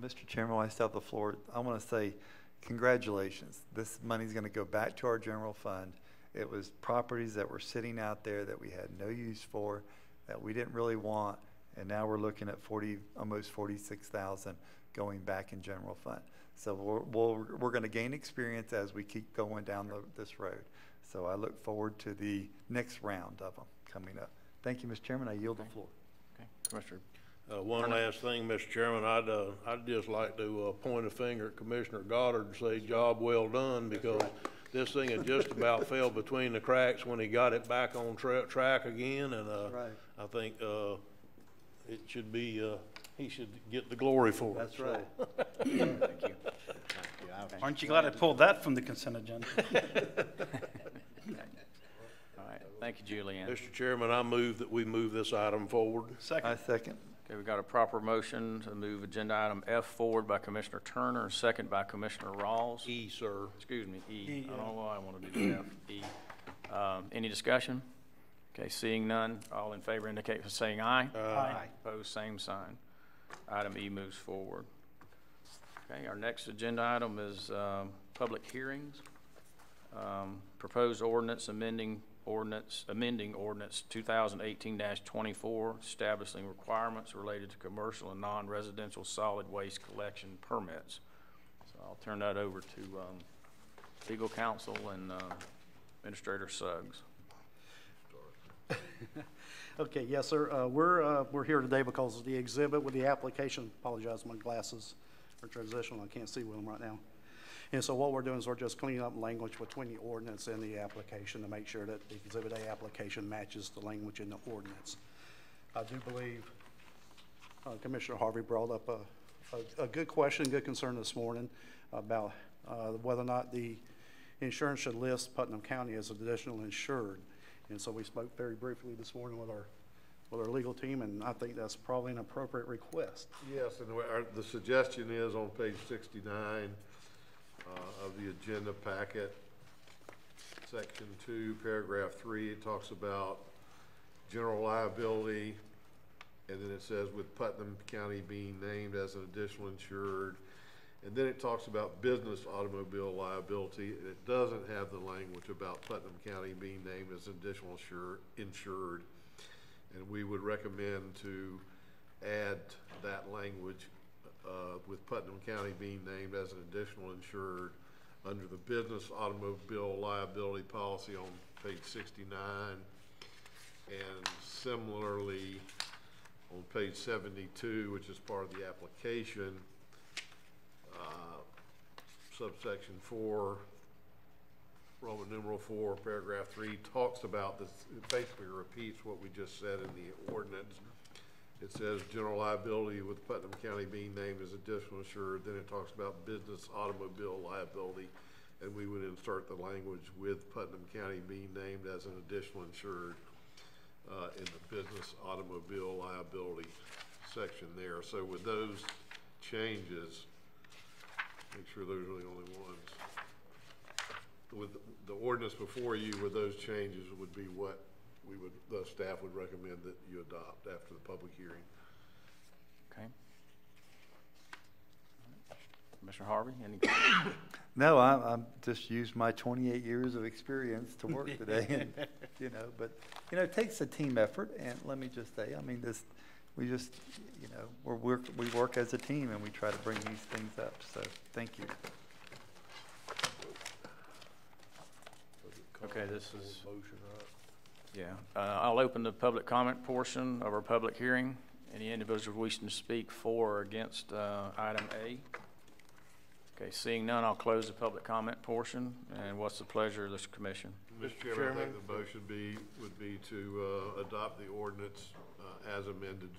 Mr. Chairman, while I still have the floor, I want to say congratulations. This money is going to go back to our general fund, It was properties that were sitting out there that we had no use for, that we didn't really want, and now we're looking at forty, almost forty-six thousand going back in general fund. So we're, we're, we're gonna gain experience as we keep going down the, this road. So I look forward to the next round of them coming up. Thank you, Mr. Chairman. I yield the floor. Okay, Commissioner, Uh, one last thing, Mr. Chairman, I'd, uh, I'd just like to, uh, point a finger at Commissioner Goddard and say, job well done, because this thing had just about fell between the cracks when he got it back on tra- track again, and, uh, Right. I think, uh, it should be, uh, he should get the glory for it. That's right. thank you. Aren't you glad I pulled that from the consent agenda? All right, thank you, Julianne. Mr. Chairman, I move that we move this item forward. I Second. second. Okay, we've got a proper motion to move agenda item F forward by Commissioner Turner, and second by Commissioner Rawls. E, sir. Excuse me, E. E, I don't know why I want to do F, E. Um, Any discussion? Okay, seeing none, all in favor indicate by saying aye. Aye. Opposed, same sign. Item E moves forward. Okay, our next agenda item is um, public hearings. Um, Proposed ordinance amending ordinance, amending ordinance 2018-24, establishing requirements related to commercial and non-residential solid waste collection permits. So I'll turn that over to um, legal counsel and uh, Administrator Suggs. Okay, yes, sir. Uh, We're, uh, we're here today because of the exhibit with the application. Apologize, my glasses are transitional. I can't see with them right now. And so what we're doing is we're just cleaning up language between the ordinance and the application to make sure that the Exhibit A application matches the language in the ordinance. I do believe uh, Commissioner Harvey brought up a, a, a good question, good concern this morning about uh, whether or not the insurance should list Putnam County as an additional insured. And so we spoke very briefly this morning with our, with our legal team, and I think that's probably an appropriate request. Yes, and our, the suggestion is on page sixty-nine, uh, of the agenda packet, section two, paragraph three, it talks about general liability, and then it says with Putnam County being named as an additional insured, and then it talks about business automobile liability, and it doesn't have the language about Putnam County being named as an additional insure, insured. And we would recommend to add that language, uh, with Putnam County being named as an additional insured under the business automobile liability policy on page sixty-nine. And similarly, on page seventy-two, which is part of the application, subsection four, Roman numeral four, paragraph three, talks about this, it basically repeats what we just said in the ordinance. It says general liability with Putnam County being named as additional insured, then it talks about business automobile liability. And we would insert the language with Putnam County being named as an additional insured, uh, in the business automobile liability section there. So with those changes, make sure those are the only ones. With the ordinance before you, with those changes would be what we would, the staff would recommend that you adopt after the public hearing. Okay? Commissioner Harvey, any comments? No, I, I'm just used my twenty-eight years of experience to work today, and, you know, but, you know, it takes a team effort, and let me just say, I mean, this, we just, you know, we're, work, we work as a team, and we try to bring these things up, so, thank you. Okay, this is, yeah. Uh, I'll open the public comment portion of our public hearing. Any individual wishing to speak for or against uh, item A? Okay, seeing none, I'll close the public comment portion. And what's the pleasure of this commission? Mr. Chairman, I think the motion be, would be to, uh, adopt the ordinance, uh, as amended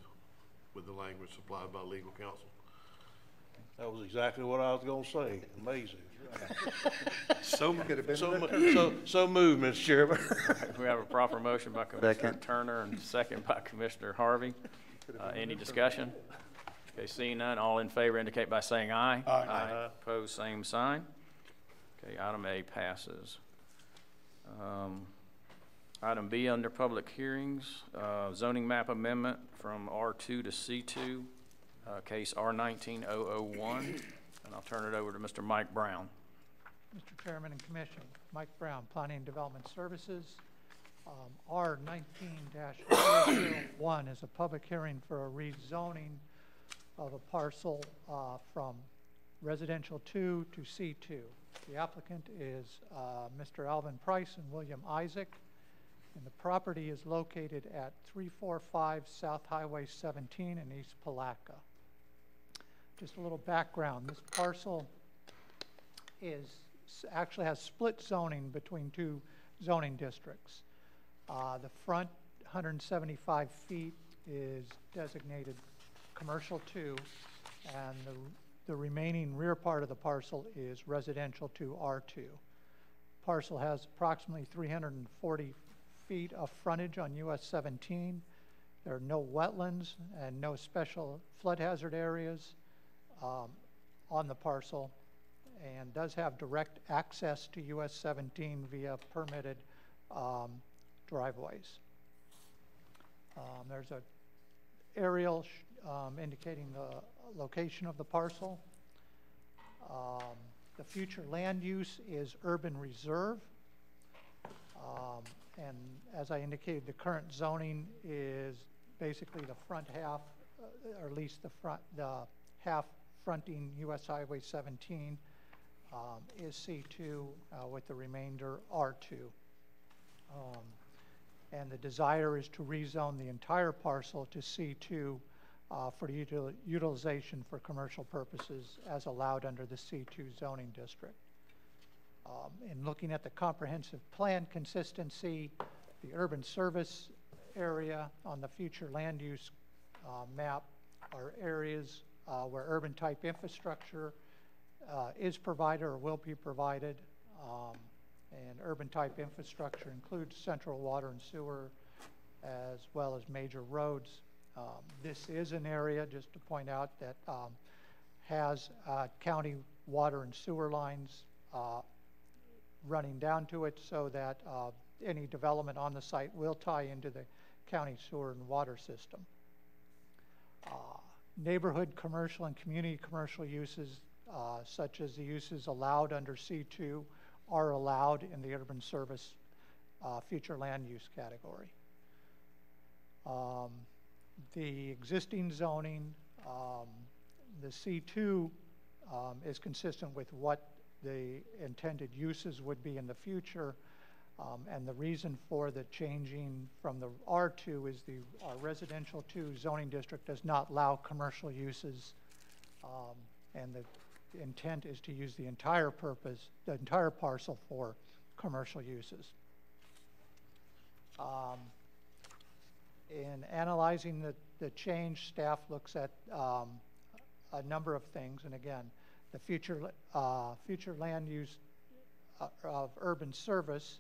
with the language supplied by legal counsel. That was exactly what I was gonna say. Amazing. So, So, mu- so, so moved, Mr. Chairman. We have a proper motion by Commissioner Second. Turner and second by Commissioner Harvey. Uh, Any discussion? Okay, seeing none, all in favor indicate by saying aye. Aye. Opposed, same sign. Okay, item A passes. Um, Item B under public hearings, uh, zoning map amendment from R2 to C2, uh, case R19001. And I'll turn it over to Mr. Mike Brown. Mr. Chairman and Commission. Mike Brown, Planning and Development Services. Um, R nineteen one is a public hearing for a rezoning of a parcel uh, from residential two to C two. The applicant is uh, Mr. Alvin Price and William Isaac, and the property is located at three four five South Highway seventeen in East Palatka. Just a little background, this parcel is, actually has split zoning between two zoning districts. Uh, the front 175 feet is designated commercial two, and the, the remaining rear part of the parcel is residential to R2. Parcel has approximately 340 feet of frontage on US 17. There are no wetlands and no special flood hazard areas um, on the parcel and does have direct access to US 17 via permitted um, driveways. Um, there's a aerial um, indicating the location of the parcel. Um, the future land use is urban reserve. Um, and as I indicated, the current zoning is basically the front half, uh, or at least the front, the half fronting US Highway 17 um, is C2 uh, with the remainder R2. Um, and the desire is to rezone the entire parcel to C2 uh, for util utilization for commercial purposes as allowed under the C2 zoning district. Um, in looking at the comprehensive plan consistency, the urban service area on the future land use uh, map are areas uh, where urban type infrastructure uh, is provided or will be provided. Um, and urban type infrastructure includes central water and sewer as well as major roads. Um, this is an area, just to point out, that um, has uh, county water and sewer lines uh, running down to it so that uh, any development on the site will tie into the county sewer and water system. Uh, neighborhood commercial and community commercial uses, uh, such as the uses allowed under C2, are allowed in the urban service uh, future land use category. Um, the existing zoning, um, the C2 um, is consistent with what the intended uses would be in the future. Um, and the reason for the changing from the R2 is the residential 2 zoning district does not allow commercial uses. Um, and the intent is to use the entire purpose, the entire parcel for commercial uses. Um, in analyzing the, the change, staff looks at um, a number of things, and again, the future, uh, future land use uh, of urban service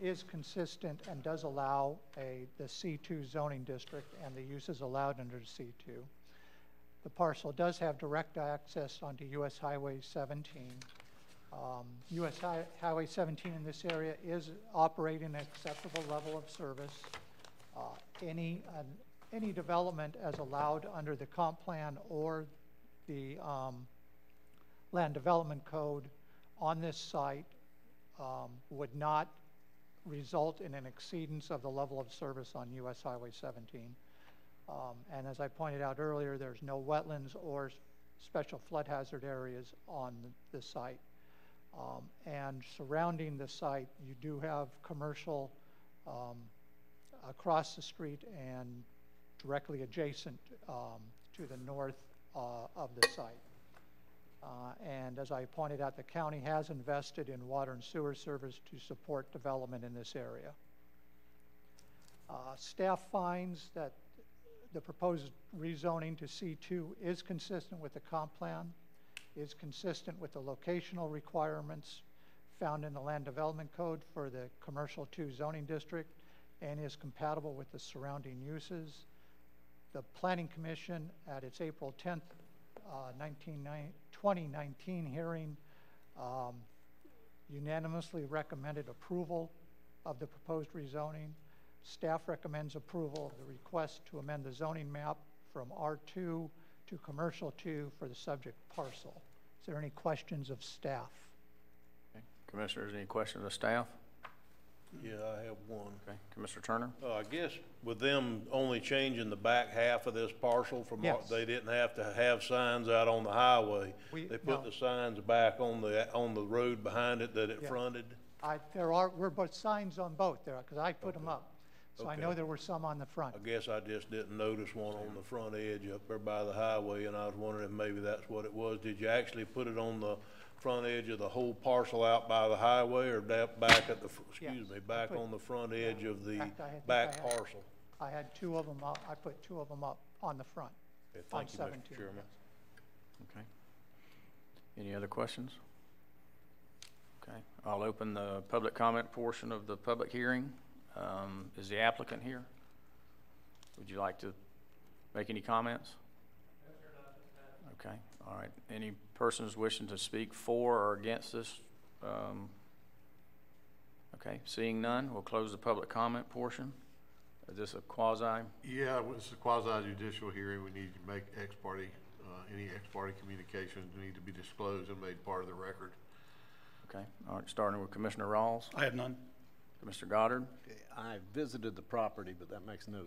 is consistent and does allow a, the C2 zoning district and the uses allowed under C2. The parcel does have direct access onto US Highway 17. Um, US Hi Highway 17 in this area is operating an acceptable level of service. Uh, any, uh, any development as allowed under the comp plan or the um, land development code on this site um, would not result in an exceedance of the level of service on US Highway 17. Um, and as I pointed out earlier, there's no wetlands or special flood hazard areas on the, site. Um, and surrounding the site, you do have commercial um, across the street and directly adjacent um, to the north uh, of the site. Uh, and as I pointed out, the county has invested in water and sewer service to support development in this area. Uh, staff finds that the proposed rezoning to C2 is consistent with the comp plan, is consistent with the locational requirements found in the Land Development Code for the Commercial 2 zoning district, and is compatible with the surrounding uses. The Planning Commission, at its April 10th, uh, 2019 hearing, um, unanimously recommended approval of the proposed rezoning. Staff recommends approval of the request to amend the zoning map from R2 to Commercial 2 for the subject parcel. Is there any questions of staff? Commissioners, any questions of staff? Yeah, I have one. Okay, Commissioner Turner? Uh, I guess with them only changing the back half of this parcel from, what- Yes. they didn't have to have signs out on the highway. We- They put no. the signs back on the, on the road behind it that it Yeah. fronted. I, there are, were both signs on both there, because I put them up. So I know Okay. there were some on the front. I guess I just didn't notice one on the front edge up there by the highway, and I was wondering if maybe that's what it was. Did you actually put it on the front edge of the whole parcel out by the highway, or that back at the, fr- excuse Yes, me, back put- on the front edge of the fact, I had- back had- parcel? I had two of them up, I put two of them up on the front, Okay, on Thank you, 17. Mr. Chairman. Okay. Any other questions? Okay, I'll open the public comment portion of the public hearing. Um, Is the applicant here? Would you like to make any comments? Okay, all right. Any persons wishing to speak for or against this? um, Okay, seeing none, we'll close the public comment portion. Is this a quasi? Yeah, it's a quasi judicial hearing. We need to make ex parte, uh, any ex parte communications need to be disclosed and made part of the record. Okay, all right, starting with Commissioner Rawls. I have none. Commissioner Goddard. I visited the property, but that makes no,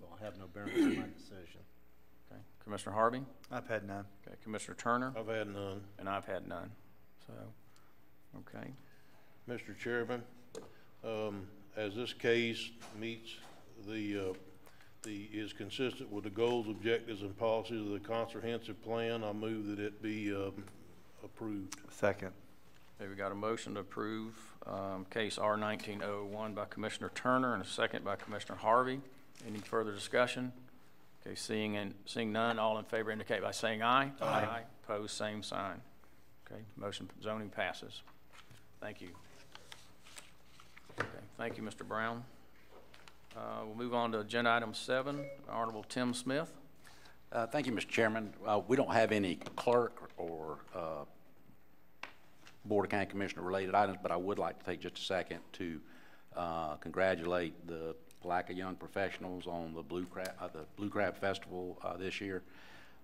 will have no bearing on my decision. Okay, Commissioner Harvey. I've had none. Okay, Commissioner Turner. I've had none. And I've had none, so, okay. Mr. Chairman, um, as this case meets the, uh, the, is consistent with the goals, objectives, and policies of the comprehensive plan, I move that it be, um, approved. Second. Okay, we got a motion to approve, um, case R nineteen oh one by Commissioner Turner and a second by Commissioner Harvey. Any further discussion? Okay, seeing and, seeing none, all in favor indicate by saying aye. Aye. Pose same sign. Okay, motion zoning passes. Thank you. Okay, thank you, Mr. Brown. Uh, we'll move on to agenda item seven, Honorable Tim Smith. Uh, Thank you, Mr. Chairman. Uh, We don't have any clerk or uh, Board of County Commissioner related items, but I would like to take just a second to uh, congratulate the Palatka Young Professionals on the Blue Crab, uh, the Blue Crab Festival uh, this year.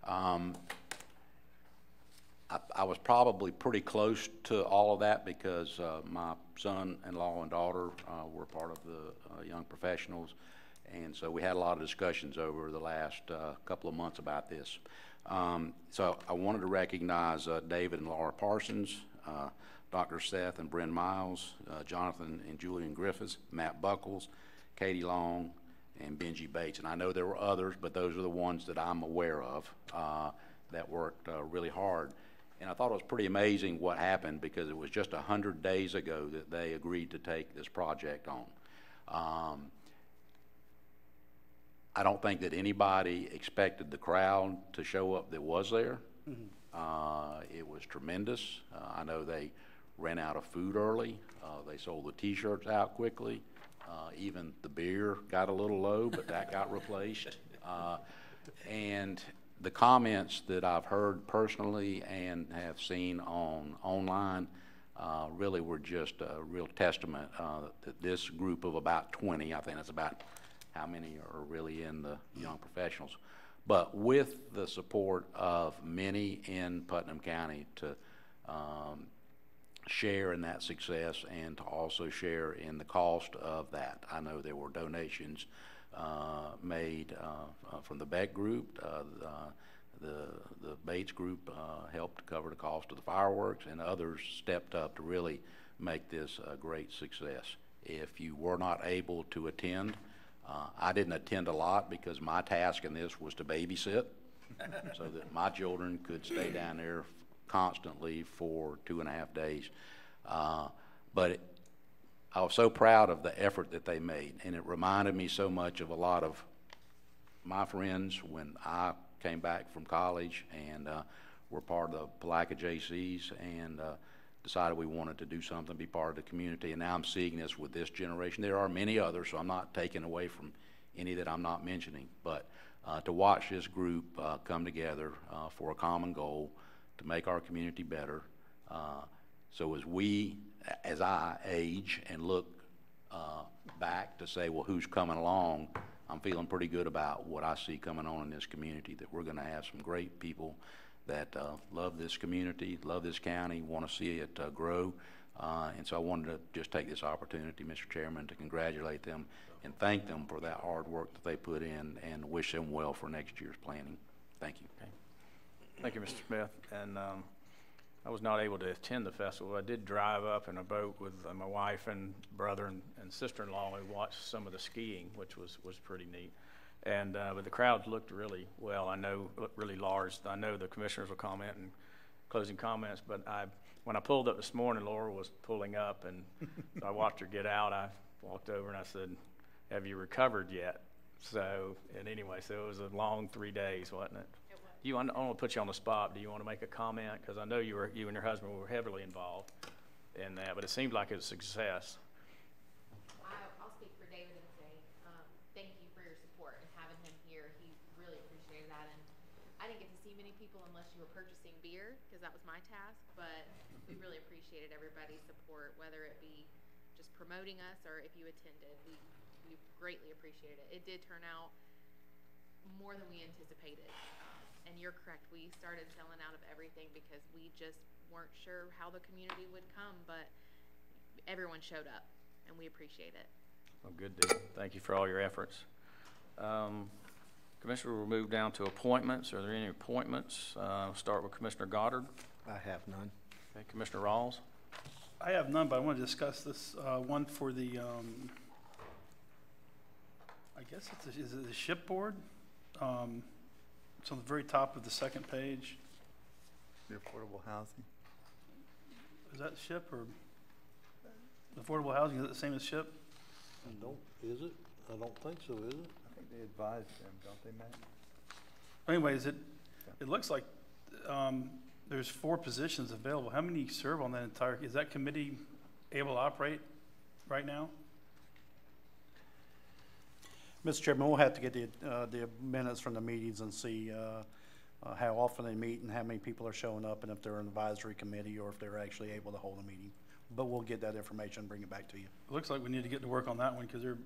Um, I, I was probably pretty close to all of that because uh, my son-in-law and daughter uh, were part of the uh, young professionals, and so we had a lot of discussions over the last uh, couple of months about this. Um, so I wanted to recognize David and Laura Parsons, Dr. Seth and Bryn Miles, Jonathan and Julian Griffiths, Matt Buckles, Katie Long, and Benji Bates. And I know there were others, but those are the ones that I'm aware of uh, that worked uh, really hard. And I thought it was pretty amazing what happened because it was just 100 days ago that they agreed to take this project on. Um, I don't think that anybody expected the crowd to show up that was there. Uh, it was tremendous. Uh, I know they ran out of food early. Uh, they sold the T-shirts out quickly. Uh, even the beer got a little low, but that got replaced. Uh, and the comments that I've heard personally and have seen on online uh, really were just a real testament uh, that this group of about 20, I think that's about how many are really in the young professionals, but with the support of many in Putnam County to um, share in that success and to also share in the cost of that. I know there were donations uh, made uh, uh, from the Beck Group. Uh, the, the, the Bates Group uh, helped cover the cost of the fireworks, and others stepped up to really make this a great success. If you were not able to attend, I didn't attend a lot because my task in this was to babysit so that my children could stay down there constantly for two and a half days. Uh, but it, I was so proud of the effort that they made, and it reminded me so much of a lot of my friends when I came back from college and uh, were part of the Palatka JCs and uh, decided we wanted to do something, be part of the community. And now I'm seeing this with this generation. There are many others, so I'm not taking away from any that I'm not mentioning. But uh, to watch this group uh, come together uh, for a common goal to make our community better. Uh, so as we, as I age and look uh, back to say, well, who's coming along, I'm feeling pretty good about what I see coming on in this community, that we're going to have some great people that uh, love this community, love this county, want to see it uh, grow. Uh, And so I wanted to just take this opportunity, Mr. Chairman, to congratulate them and thank them for that hard work that they put in and wish them well for next year's planning. Thank you. Thank you, Mr. Smith. And um, I was not able to attend the festival. I did drive up in a boat with uh, my wife and brother and, and sister-in-law who watched some of the skiing, which was, was pretty neat. And uh, but the crowd looked really well. I know looked really large. I know the commissioners will comment and closing comments. But I, when I pulled up this morning, Laura was pulling up, and I watched her get out. I walked over and I said, "Have you recovered yet?" So, and anyway, so it was a long three days, wasn't it? You, I want to put you on the spot. Do you want to make a comment? Because I know you were, you and your husband were heavily involved in that, but it seemed like it was a success. I'll speak for David and say, um, thank you for your support and having him here. He really appreciated that. And I didn't get to see many people unless you were purchasing beer, because that was my task. But we really appreciated everybody's support, whether it be just promoting us or if you attended. We greatly appreciated it. It did turn out more than we anticipated. Um, and you're correct, we started selling out of everything because we just weren't sure how the community would come, but everyone showed up, and we appreciate it. Well, good deal. Thank you for all your efforts. Um, Commissioner, we'll move down to appointments. Are there any appointments? Uh, I'll start with Commissioner Goddard. I have none. Okay, Commissioner Rawls. I have none, but I want to discuss this, uh, one for the, um, I guess it's, a- is it the shipboard? Um, it's on the very top of the second page. The affordable housing. Is that ship or affordable housing, is it the same as ship? I don't, is it? I don't think so, is it? I think they advise them, don't they, Matt? Anyways, it, it looks like, um, there's four positions available. How many serve on that entire, is that committee able to operate right now? Mr. Chairman, we'll have to get the, uh, the minutes from the meetings and see, uh, uh, how often they meet and how many people are showing up and if they're an advisory committee or if they're actually able to hold a meeting. But we'll get that information and bring it back to you. It looks like we need to get to work on that one because they're,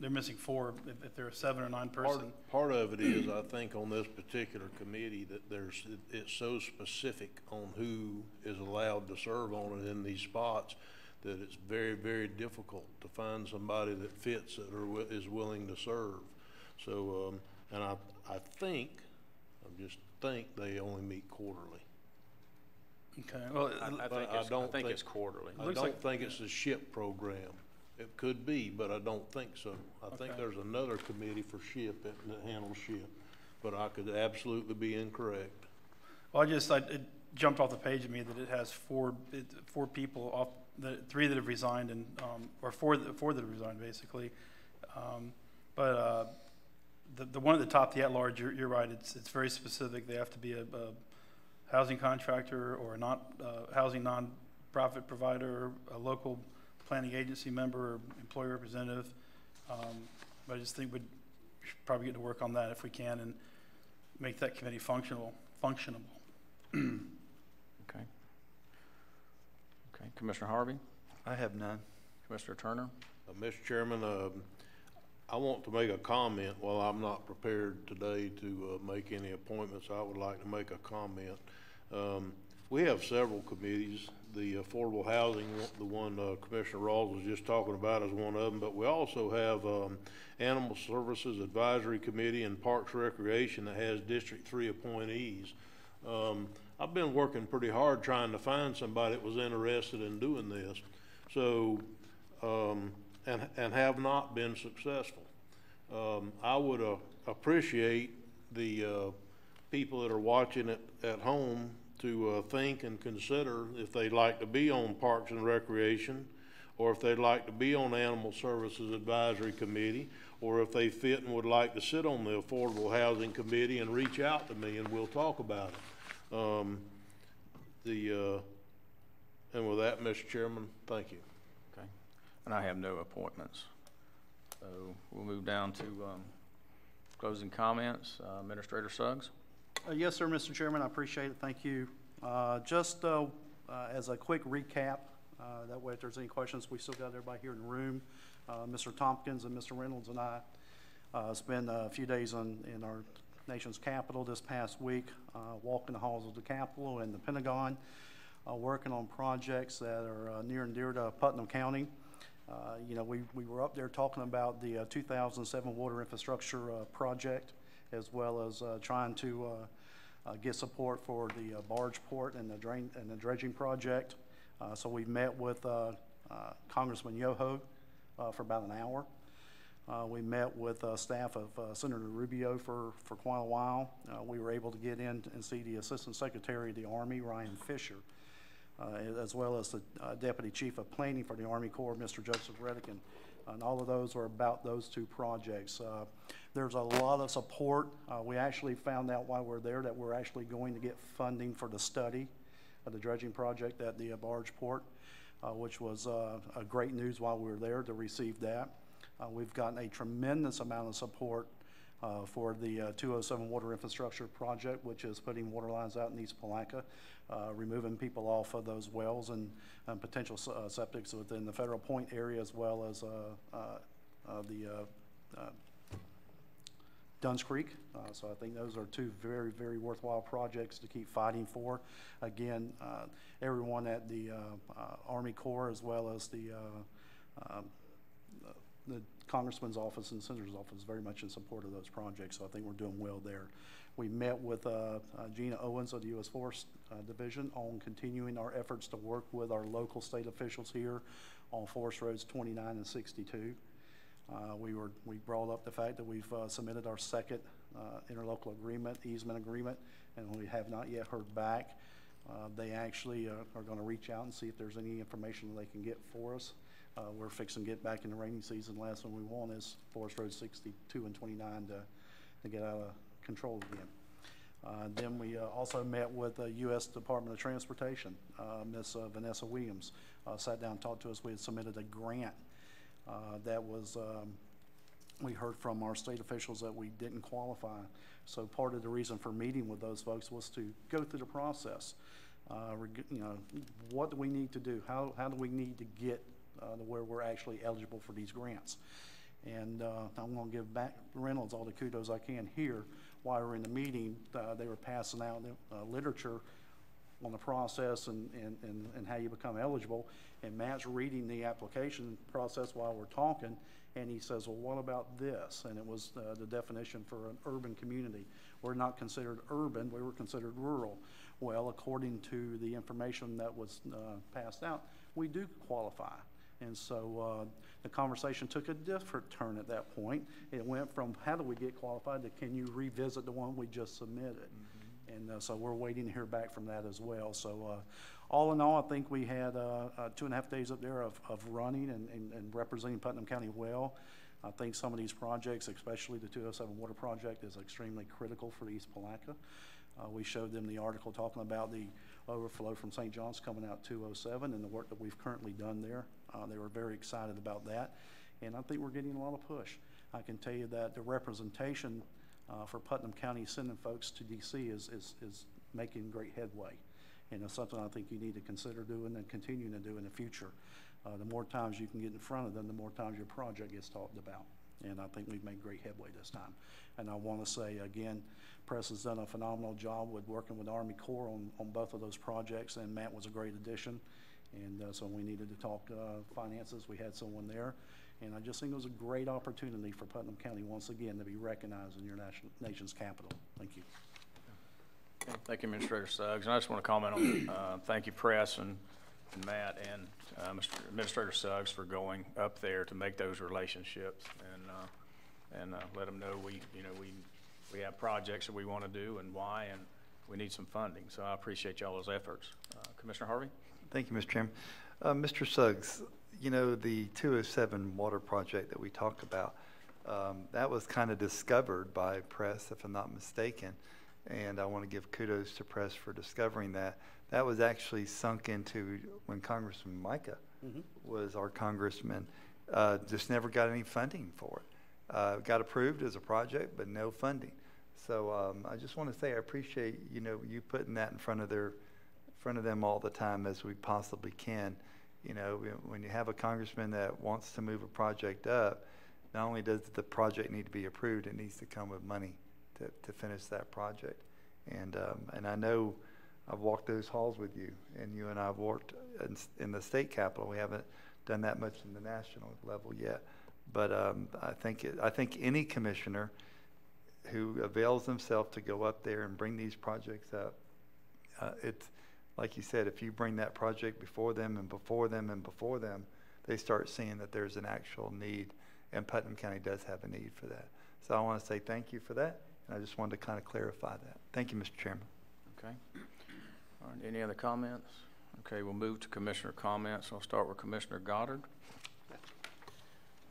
they're missing four if, if they're a seven or nine Part, person. part of it is, I think, on this particular committee, that there's, it- it's so specific on who is allowed to serve on it in these spots, that it's very, very difficult to find somebody that fits it or wi- is willing to serve. So, um, and I, I think, I just think they only meet quarterly. Okay, well, I- I think it's, I don't think think- it's quarterly. I don't like- think it's a SHIP program. It could be, but I don't think so. I think there's another committee for SHIP that, that handles SHIP, but I could absolutely be incorrect. well, I just, I, it jumped off the page at me that it has four, it, four people off, the, three that have resigned and, um, or four, that- four that have resigned, basically. Um, but, uh, the, the one at the top, the at-large, you're, you're right, it's, it's very specific. They have to be a, a housing contractor or a not, uh, housing nonprofit provider, a local planning agency member, or employee representative. Um, but I just think we'd probably get to work on that if we can and make that committee functional, functionable. Okay. Okay, Commissioner Harvey, I have none. Commissioner Turner. Uh, Mr. Chairman, um, I want to make a comment. While I'm not prepared today to uh, make any appointments, I would like to make a comment. Um, We have several committees. The affordable housing, the one uh, Commissioner Rawls was just talking about is one of them, but we also have um, Animal Services Advisory Committee and Parks Recreation that has District Three appointees. Um, I've been working pretty hard trying to find somebody that was interested in doing this. So, um, and, and have not been successful. Um, I would, uh, appreciate the, uh, people that are watching it at home to, uh, think and consider if they'd like to be on Parks and Recreation, or if they'd like to be on Animal Services Advisory Committee, or if they fit and would like to sit on the Affordable Housing Committee and reach out to me and we'll talk about it. Um, the, uh, and with that, Mr. Chairman, thank you. Okay. And I have no appointments. So we'll move down to um, closing comments. Uh, Administrator Suggs? Uh, Yes, sir, Mr. Chairman, I appreciate it, thank you. Uh, Just uh, uh, as a quick recap, uh, that way if there's any questions, we still got everybody here in the room. Uh, Mr. Tompkins and Mr. Reynolds and I uh, spent a few days on, in our nation's capital this past week, uh, walking the halls of the Capitol and the Pentagon. uh, working on projects that are uh, near and dear to Putnam County. Uh, you know, we, we were up there talking about the uh, 2007 water infrastructure uh, project, as well as uh, trying to get support for the barge port and the drain, and the dredging project. So we met with Congressman Yoho for about an hour. Uh, We met with uh, staff of uh, Senator Rubio for, for quite a while. Uh, We were able to get in and see the Assistant Secretary of the Army, Ryan Fisher, uh, as well as the uh, Deputy Chief of Planning for the Army Corps, Mr. Joseph Redican. And all of those are about those two projects. There's a lot of support. We actually found out while we're there that we're actually going to get funding for the study of the dredging project at the barge port, which was a great news while we were there to receive that. Uh, We've gotten a tremendous amount of support uh, for the uh, 207 Water Infrastructure Project, which is putting water lines out in East Palatka, uh, removing people off of those wells and and potential uh, septics within the Federal Point area as well as uh, the Dunns Creek. So I think those are two very, very worthwhile projects to keep fighting for. Again, everyone at the Army Corps as well as the um, the congressman's office and senator's office is very much in support of those projects, so I think we're doing well there. We met with uh, uh, Gina Owens of the U.S. Forest uh, Division on continuing our efforts to work with our local state officials here on Forest Roads 29 and 62. Uh, We were, we brought up the fact that we've uh, submitted our second uh, interlocal agreement, easement agreement, and we have not yet heard back. They actually are going to reach out and see if there's any information they can get for us. Uh, We're fixing to get back in the rainy season. Last one we want is Forest Road 62 and 29 to, to get out of control again. Uh, Then we uh, also met with the U.S. Department of Transportation. Uh, Ms. uh, Vanessa Williams uh, sat down and talked to us. We had submitted a grant uh, that was, um, we heard from our state officials that we didn't qualify. So part of the reason for meeting with those folks was to go through the process. You know, what do we need to do? How, how do we need to get uh, where we're actually eligible for these grants? And uh, I'm going to give back Reynolds all the kudos I can here. While we were in the meeting, uh, they were passing out uh, literature on the process and, and, and, and how you become eligible. And Matt's reading the application process while we're talking, and he says, well, what about this? And it was uh, the definition for an urban community. We're not considered urban, we were considered rural. Well, according to the information that was uh, passed out, we do qualify. And so uh, the conversation took a different turn at that point. It went from how do we get qualified to can you revisit the one we just submitted? And uh, so we're waiting to hear back from that as well. So uh, all in all, I think we had uh, uh, two and a half days up there of, of running and, and, and representing Putnam County well. I think some of these projects, especially the 207 Water Project, is extremely critical for East Palatka. Uh, we showed them the article talking about the overflow from St. John's coming out 207 and the work that we've currently done there. Uh, they were very excited about that. And I think we're getting a lot of push. I can tell you that the representation uh, for Putnam County sending folks to DC is, is, is making great headway. And it's something I think you need to consider doing and continuing to do in the future. Uh, the more times you can get in front of them, the more times your project gets talked about. And I think we've made great headway this time. And I want to say again, Press has done a phenomenal job with working with Army Corps on, on both of those projects, and Matt was a great addition. And uh, so we needed to talk uh, finances. We had someone there. And I just think it was a great opportunity for Putnam County once again to be recognized in your nation, nation's capital. Thank you. Thank you, Administrator Suggs. And I just want to comment on, uh, thank you, Press and and Matt and uh, Mr. Administrator Suggs for going up there to make those relationships and, uh, and uh, let them know we, you know, we, we have projects that we want to do and why, and we need some funding. So I appreciate y'all's efforts. Uh, Commissioner Harvey? Thank you, Mr. Chairman. Uh, Mr. Suggs, you know, the 207 water project that we talked about, um, that was kind of discovered by Press, if I'm not mistaken. And I want to give kudos to Press for discovering that. That was actually sunk into when Congressman Mica Mhm. was our congressman, uh, just never got any funding for it. Uh, got approved as a project, but no funding. So um, I just want to say I appreciate you know you putting that in front of their front of them all the time as we possibly can. You know, when- you have a congressman that wants to move a project up, not only does the project need to be approved, it needs to come with money to, to finish that project. And um, and I know I've walked those halls with you, and you and I have worked in, in the state capitol. We haven't done that much in the national level yet. But um, I think, it- I think any commissioner who avails themselves to go up there and bring these projects up, uh, it's, like you said, if you bring that project before them and before them and before them, they start seeing that there's an actual need, and Putnam County does have a need for that. So I want to say thank you for that, and I just wanted to kind of clarify that. Thank you, Mr. Chairman. Okay. All right, any other comments? Okay, we'll move to commissioner comments. I'll start with Commissioner Goddard.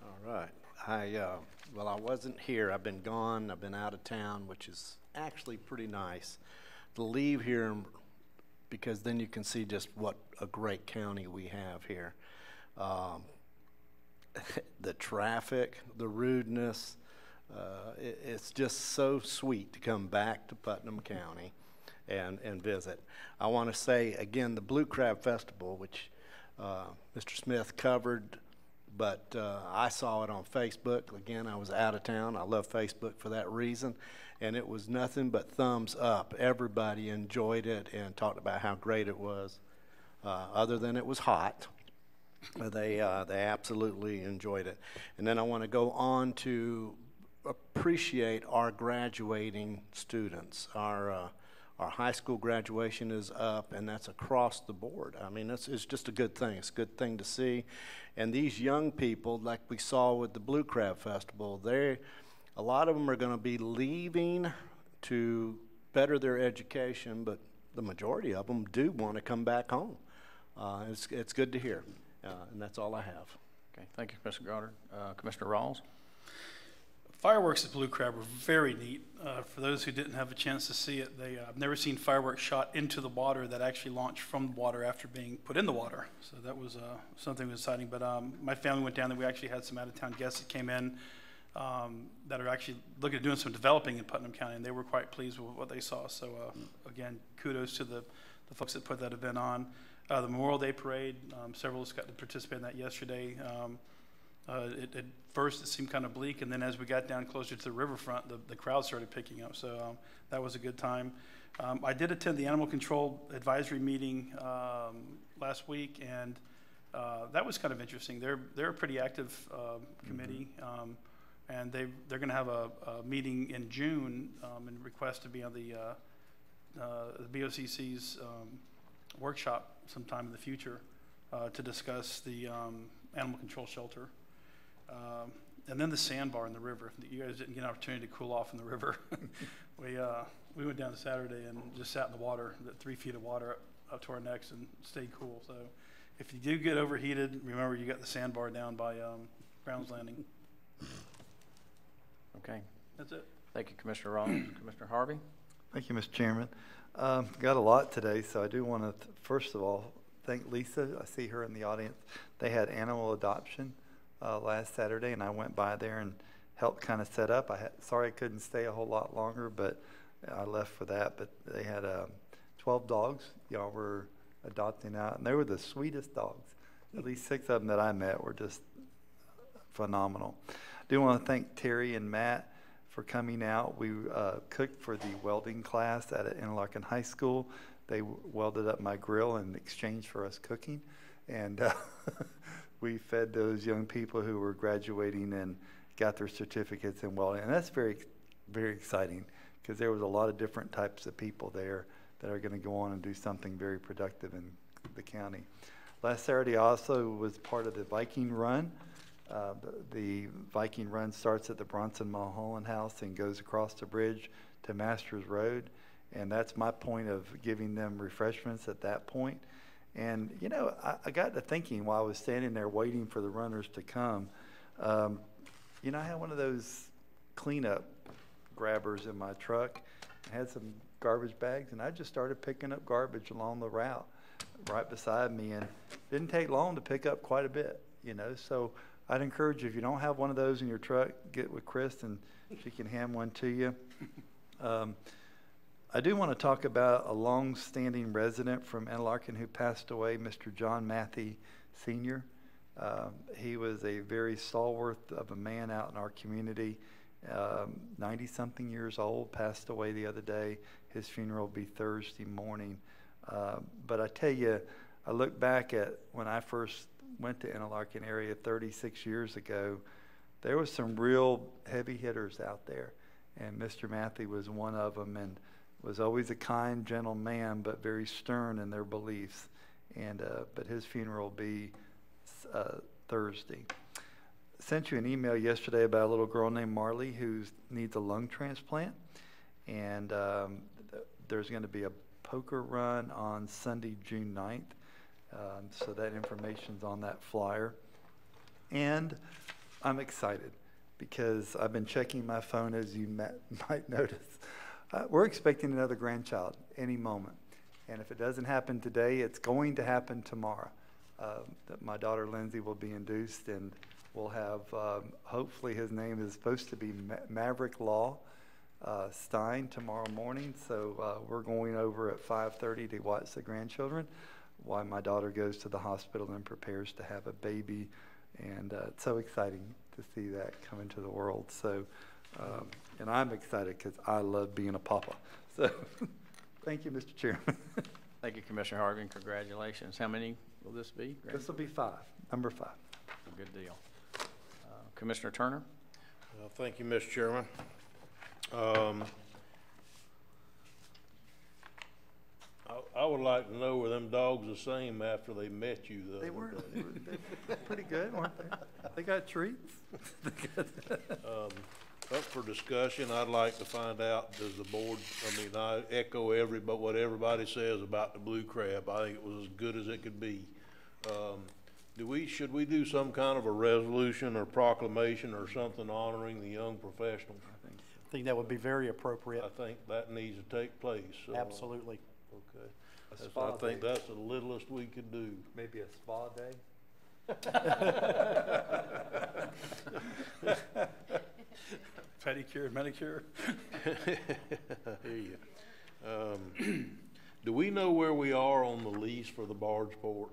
All right. I, uh, well, I wasn't here. I've been gone. I've been out of town, which is actually pretty nice to leave here and- because then you can see just what a great county we have here. Um, the traffic, the rudeness, uh, it, it's just so sweet to come back to Putnam County and, and visit. I want to say again, the Blue Crab Festival, which uh, Mr. Smith covered, but uh, I saw it on Facebook. Again, I was out of town. I love Facebook for that reason. And it was nothing but thumbs up. Everybody enjoyed it and talked about how great it was. Uh, other than it was hot, they uh, they absolutely enjoyed it. And then I want to go on to appreciate our graduating students. Our uh, our high school graduation is up, and that's across the board. I mean, it's, it's just a good thing. It's a good thing to see. And these young people, like we saw with the Blue Crab Festival, they a lot of them are going to be leaving to better their education, but the majority of them do want to come back home. Uh, it's, it's good to hear, uh, and that's all I have. Okay, thank you, Commissioner Goddard. Uh, Commissioner Rawls? Fireworks at Blue Crab were very neat. Uh, for those who didn't have a chance to see it, they, uh, I've never seen fireworks shot into the water that actually launched from the water after being put in the water. So that was uh, something exciting. But um, my family went down there. We actually had some out of town guests that came in um, that are actually looking at doing some developing in Putnam County, and they were quite pleased with what they saw. So uh, again, kudos to the, the folks that put that event on. Uh, the Memorial Day Parade, um, several of us got to participate in that yesterday. Um, uh, it, at first, it seemed kind of bleak, and then as we got down closer to the riverfront, the, the crowd started picking up. So um, that was a good time. Um, I did attend the Animal Control Advisory meeting um, last week, and uh, that was kind of interesting. They're they're a pretty active uh, committee, um, and they they're going to have a, a meeting in June um, and request to be on the uh, uh, the BOCC's um, workshop sometime in the future uh, to discuss the um, animal control shelter. Um, and then the sandbar in the river. You guys didn't get an opportunity to cool off in the river. we, uh, we went down Saturday and just sat in the water, the three feet of water up, to our necks and stayed cool. So if you do get overheated, remember you got the sandbar down by um, Brown's Landing. Okay. That's it. Thank you, Commissioner Rawls. Commissioner Harvey? Thank you, Mr. Chairman. Um, got a lot today, so I do want to, first of all, thank Lisa. I see her in the audience. They had animal adoption uh, last Saturday, and I went by there and helped kind of set up. I had, sorry I couldn't stay a whole lot longer, but I left for that. But they had um, 12 dogs y'all were adopting out, and they were the sweetest dogs. At least six of them that I met were just phenomenal. Do want to thank Terry and Matt for coming out. We uh, cooked for the welding class at Interlachen High School. They welded up my grill in exchange for us cooking, and uh, we fed those young people who were graduating and got their certificates in welding. And that's very, very exciting because there was a lot of different types of people there that are going to go on and do something very productive in the county. Last Saturday also was part of the Viking Run. Uh, the, Viking Run starts at the Bronson Mulholland House and goes across the bridge to Masters Road. And that's my point of giving them refreshments at that point. And, you know, I, I got to thinking while I was standing there waiting for the runners to come, um, you know, I had one of those cleanup grabbers in my truck. I had some garbage bags, and I just started picking up garbage along the route right beside me. And didn't take long to pick up quite a bit, you know. So I'd encourage you, if you don't have one of those in your truck, get with Chris and she can hand one to you. Um, I do want to talk about a long-standing resident from Interlachen who passed away, Mr. John Matthey Sr. Um, he was a very stalwart of a man out in our community, 90-something years old, passed away the other day. His funeral will be Thursday morning. Uh, But I tell you, I look back at when I first went to Interlachen area 36 years ago, there was some real heavy hitters out there. And Mr. Matthew was one of them and was always a kind, gentle man, but very stern in their beliefs. And, uh, but his funeral will be uh, Thursday. Sent you an email yesterday about a little girl named Marley who needs a lung transplant. And um, th- there's going to be a poker run on Sunday, June 9th. Um, so that information's on that flyer. And I'm excited because I've been checking my phone, as you ma- might notice. Uh, we're expecting another grandchild any moment. And if it doesn't happen today, it's going to happen tomorrow. Uh, that my daughter Lindsay will be induced, and we'll have, um, hopefully, his name is supposed to be Ma- Maverick Law uh, Stein tomorrow morning. So uh, we're going over at 5:30 to watch the grandchildren while my daughter goes to the hospital and prepares to have a baby. And uh, it's so exciting to see that come into the world. So, um, and I'm excited because I love being a papa. So, thank you, Mr. Chairman. Thank you, Commissioner Harvey, and congratulations. How many will this be? this will be five, number five. Good deal. Uh, Commissioner Turner? Uh, Thank you, Mr. Chairman. Um, I, I would like to know were them dogs the same after they met you the They other were, day? they were they were pretty good, weren't they? They got treats. Um, Up for discussion, I'd like to find out, does the board, I mean, I echo every, but what everybody says about the blue crab. I think it was as good as it could be. Um, Do we, should we do some kind of a resolution or proclamation or something honoring the young professionals? I think that would be very appropriate. I think that needs to take place. so- Absolutely. Okay. A That's- spa I think day. that's the littlest we can do. Maybe a spa day? Pedicure, manicure. I hear you. Um, Do we know where we are on the lease for the barge port?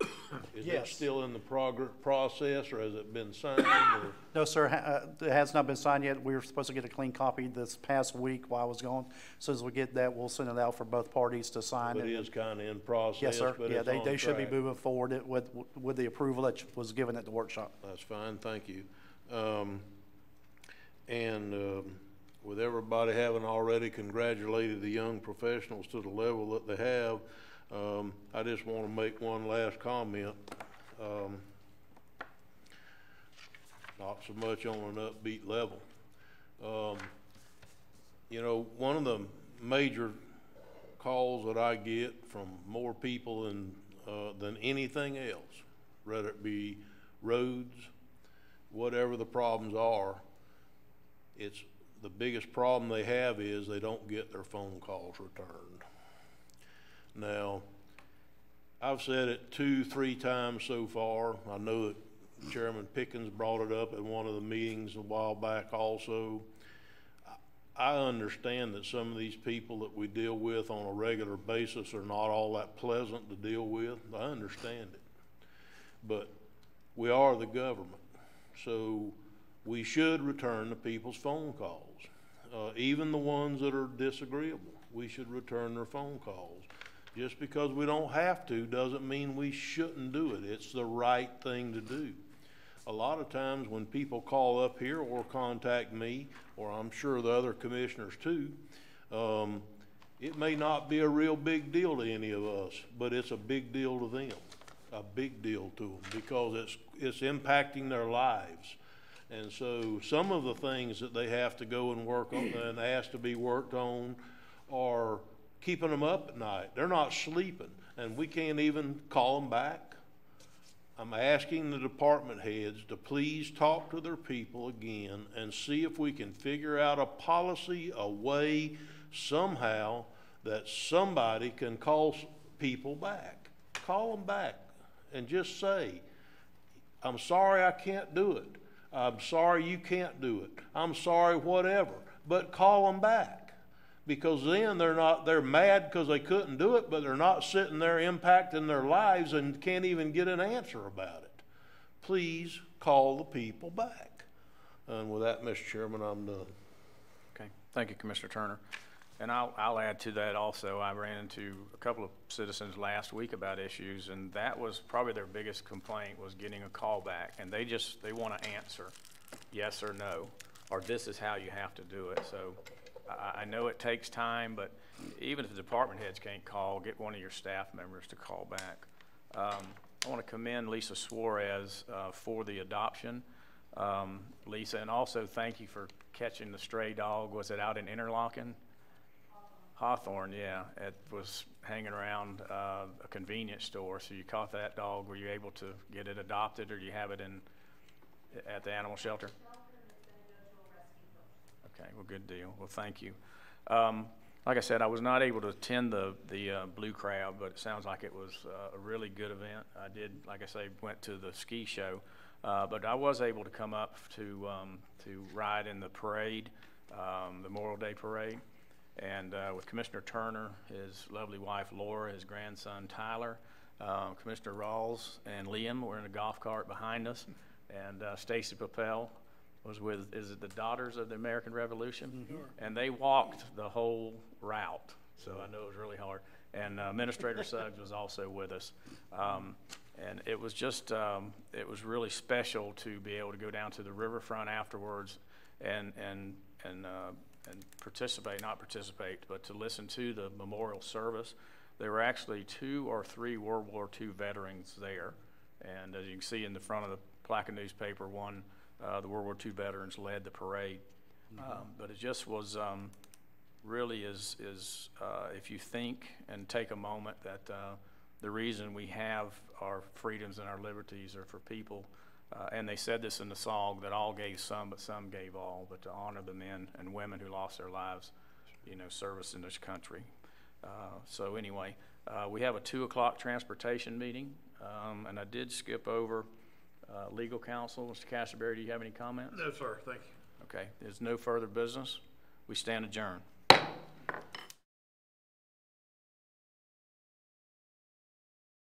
Is it Yes. still in the progress, process, or has it been signed, or? No, sir, ha- uh, it has not been signed yet. We were supposed to get a clean copy this past week while I was gone. As Soon as we get that, we'll send it out for both parties to sign. But it and- is kinda in process, Yes, sir. but Yeah, it's they, on they should be track. moving forward it with, with the approval that was given at the workshop. That's fine, thank you. Um, and, um, with everybody having already congratulated the young professionals to the level that they have, um, I just want to make one last comment. Um, not so much on an upbeat level. Um, you know, one of the major calls that I get from more people than, uh, than anything else, whether it be roads, whatever the problems are, it's, the biggest problem they have is they don't get their phone calls returned. Now, I've said it two, three times so far. I know that Chairman Pickens brought it up at one of the meetings a while back also. I understand that some of these people that we deal with on a regular basis are not all that pleasant to deal with. I understand it. But we are the government, so we should return the people's phone calls. Uh, even the ones that are disagreeable, we should return their phone calls. Just because we don't have to doesn't mean we shouldn't do it. It's the right thing to do. A lot of times when people call up here or contact me, or I'm sure the other commissioners too, um, it may not be a real big deal to any of us, but it's a big deal to them, a big deal to them, because it's, it's impacting their lives. And so some of the things that they have to go and work on and ask to be worked on are keeping them up at night. They're not sleeping, and we can't even call them back. I'm asking the department heads to please talk to their people again and see if we can figure out a policy, a way, somehow, that somebody can call people back. Call them back and just say, I'm sorry I can't do it. I'm sorry you can't do it. I'm sorry whatever. But call them back. Because then they're not, they're mad because they couldn't do it, but they're not sitting there impacting their lives and can't even get an answer about it. Please call the people back. And with that, Mr. Chairman, I'm done. Okay, thank you, Commissioner Turner. And I'll, I'll add to that also, I ran into a couple of citizens last week about issues, and that was probably their biggest complaint, was getting a call back. And they just, they want to answer yes or no, or this is how you have to do it. So I, know it takes time, but even if the department heads can't call, get one of your staff members to call back. Um, I want to commend Lisa Suarez uh, for the adoption. Um, Lisa, and also thank you for catching the stray dog. Was it out in Interlachen? Hawthorne, yeah. It was hanging around uh, a convenience store. So you caught that dog. Were you able to get it adopted, or do you have it in at the animal shelter? Okay, well, good deal. Well, thank you. Um, like I said, I was not able to attend the the uh, Blue Crab, but it sounds like it was uh, a really good event. I did, like I say, went to the ski show, uh, but I was able to come up to um, to ride in the parade, um, the Memorial Day parade, and uh, with Commissioner Turner, his lovely wife Laura, his grandson Tyler, uh, Commissioner Rawls, and Liam were in a golf cart behind us, and uh, Stacy Papel was with, is it the Daughters of the American Revolution? And they walked the whole route, so I know it was really hard. And uh, Administrator Suggs was also with us. Um, and it was just, um, it was really special to be able to go down to the riverfront afterwards and, and, and, uh, and participate, not participate, but to listen to the memorial service. There were actually two or three World War II veterans there. And as you can see in the front of the plaque newspaper, one uh, the World War II veterans led the parade. Um, but it just was um, really is, is uh, if you think and take a moment that uh, the reason we have our freedoms and our liberties are for people, uh, and they said this in the song that all gave some, but some gave all, but to honor the men and women who lost their lives, you know, service in this country. Uh, so anyway, uh, we have a two o'clock transportation meeting, um, and I did skip over uh, legal counsel. Mr. Castleberry, do you have any comments? No, sir, thank you. Okay, there's no further business. We stand adjourned.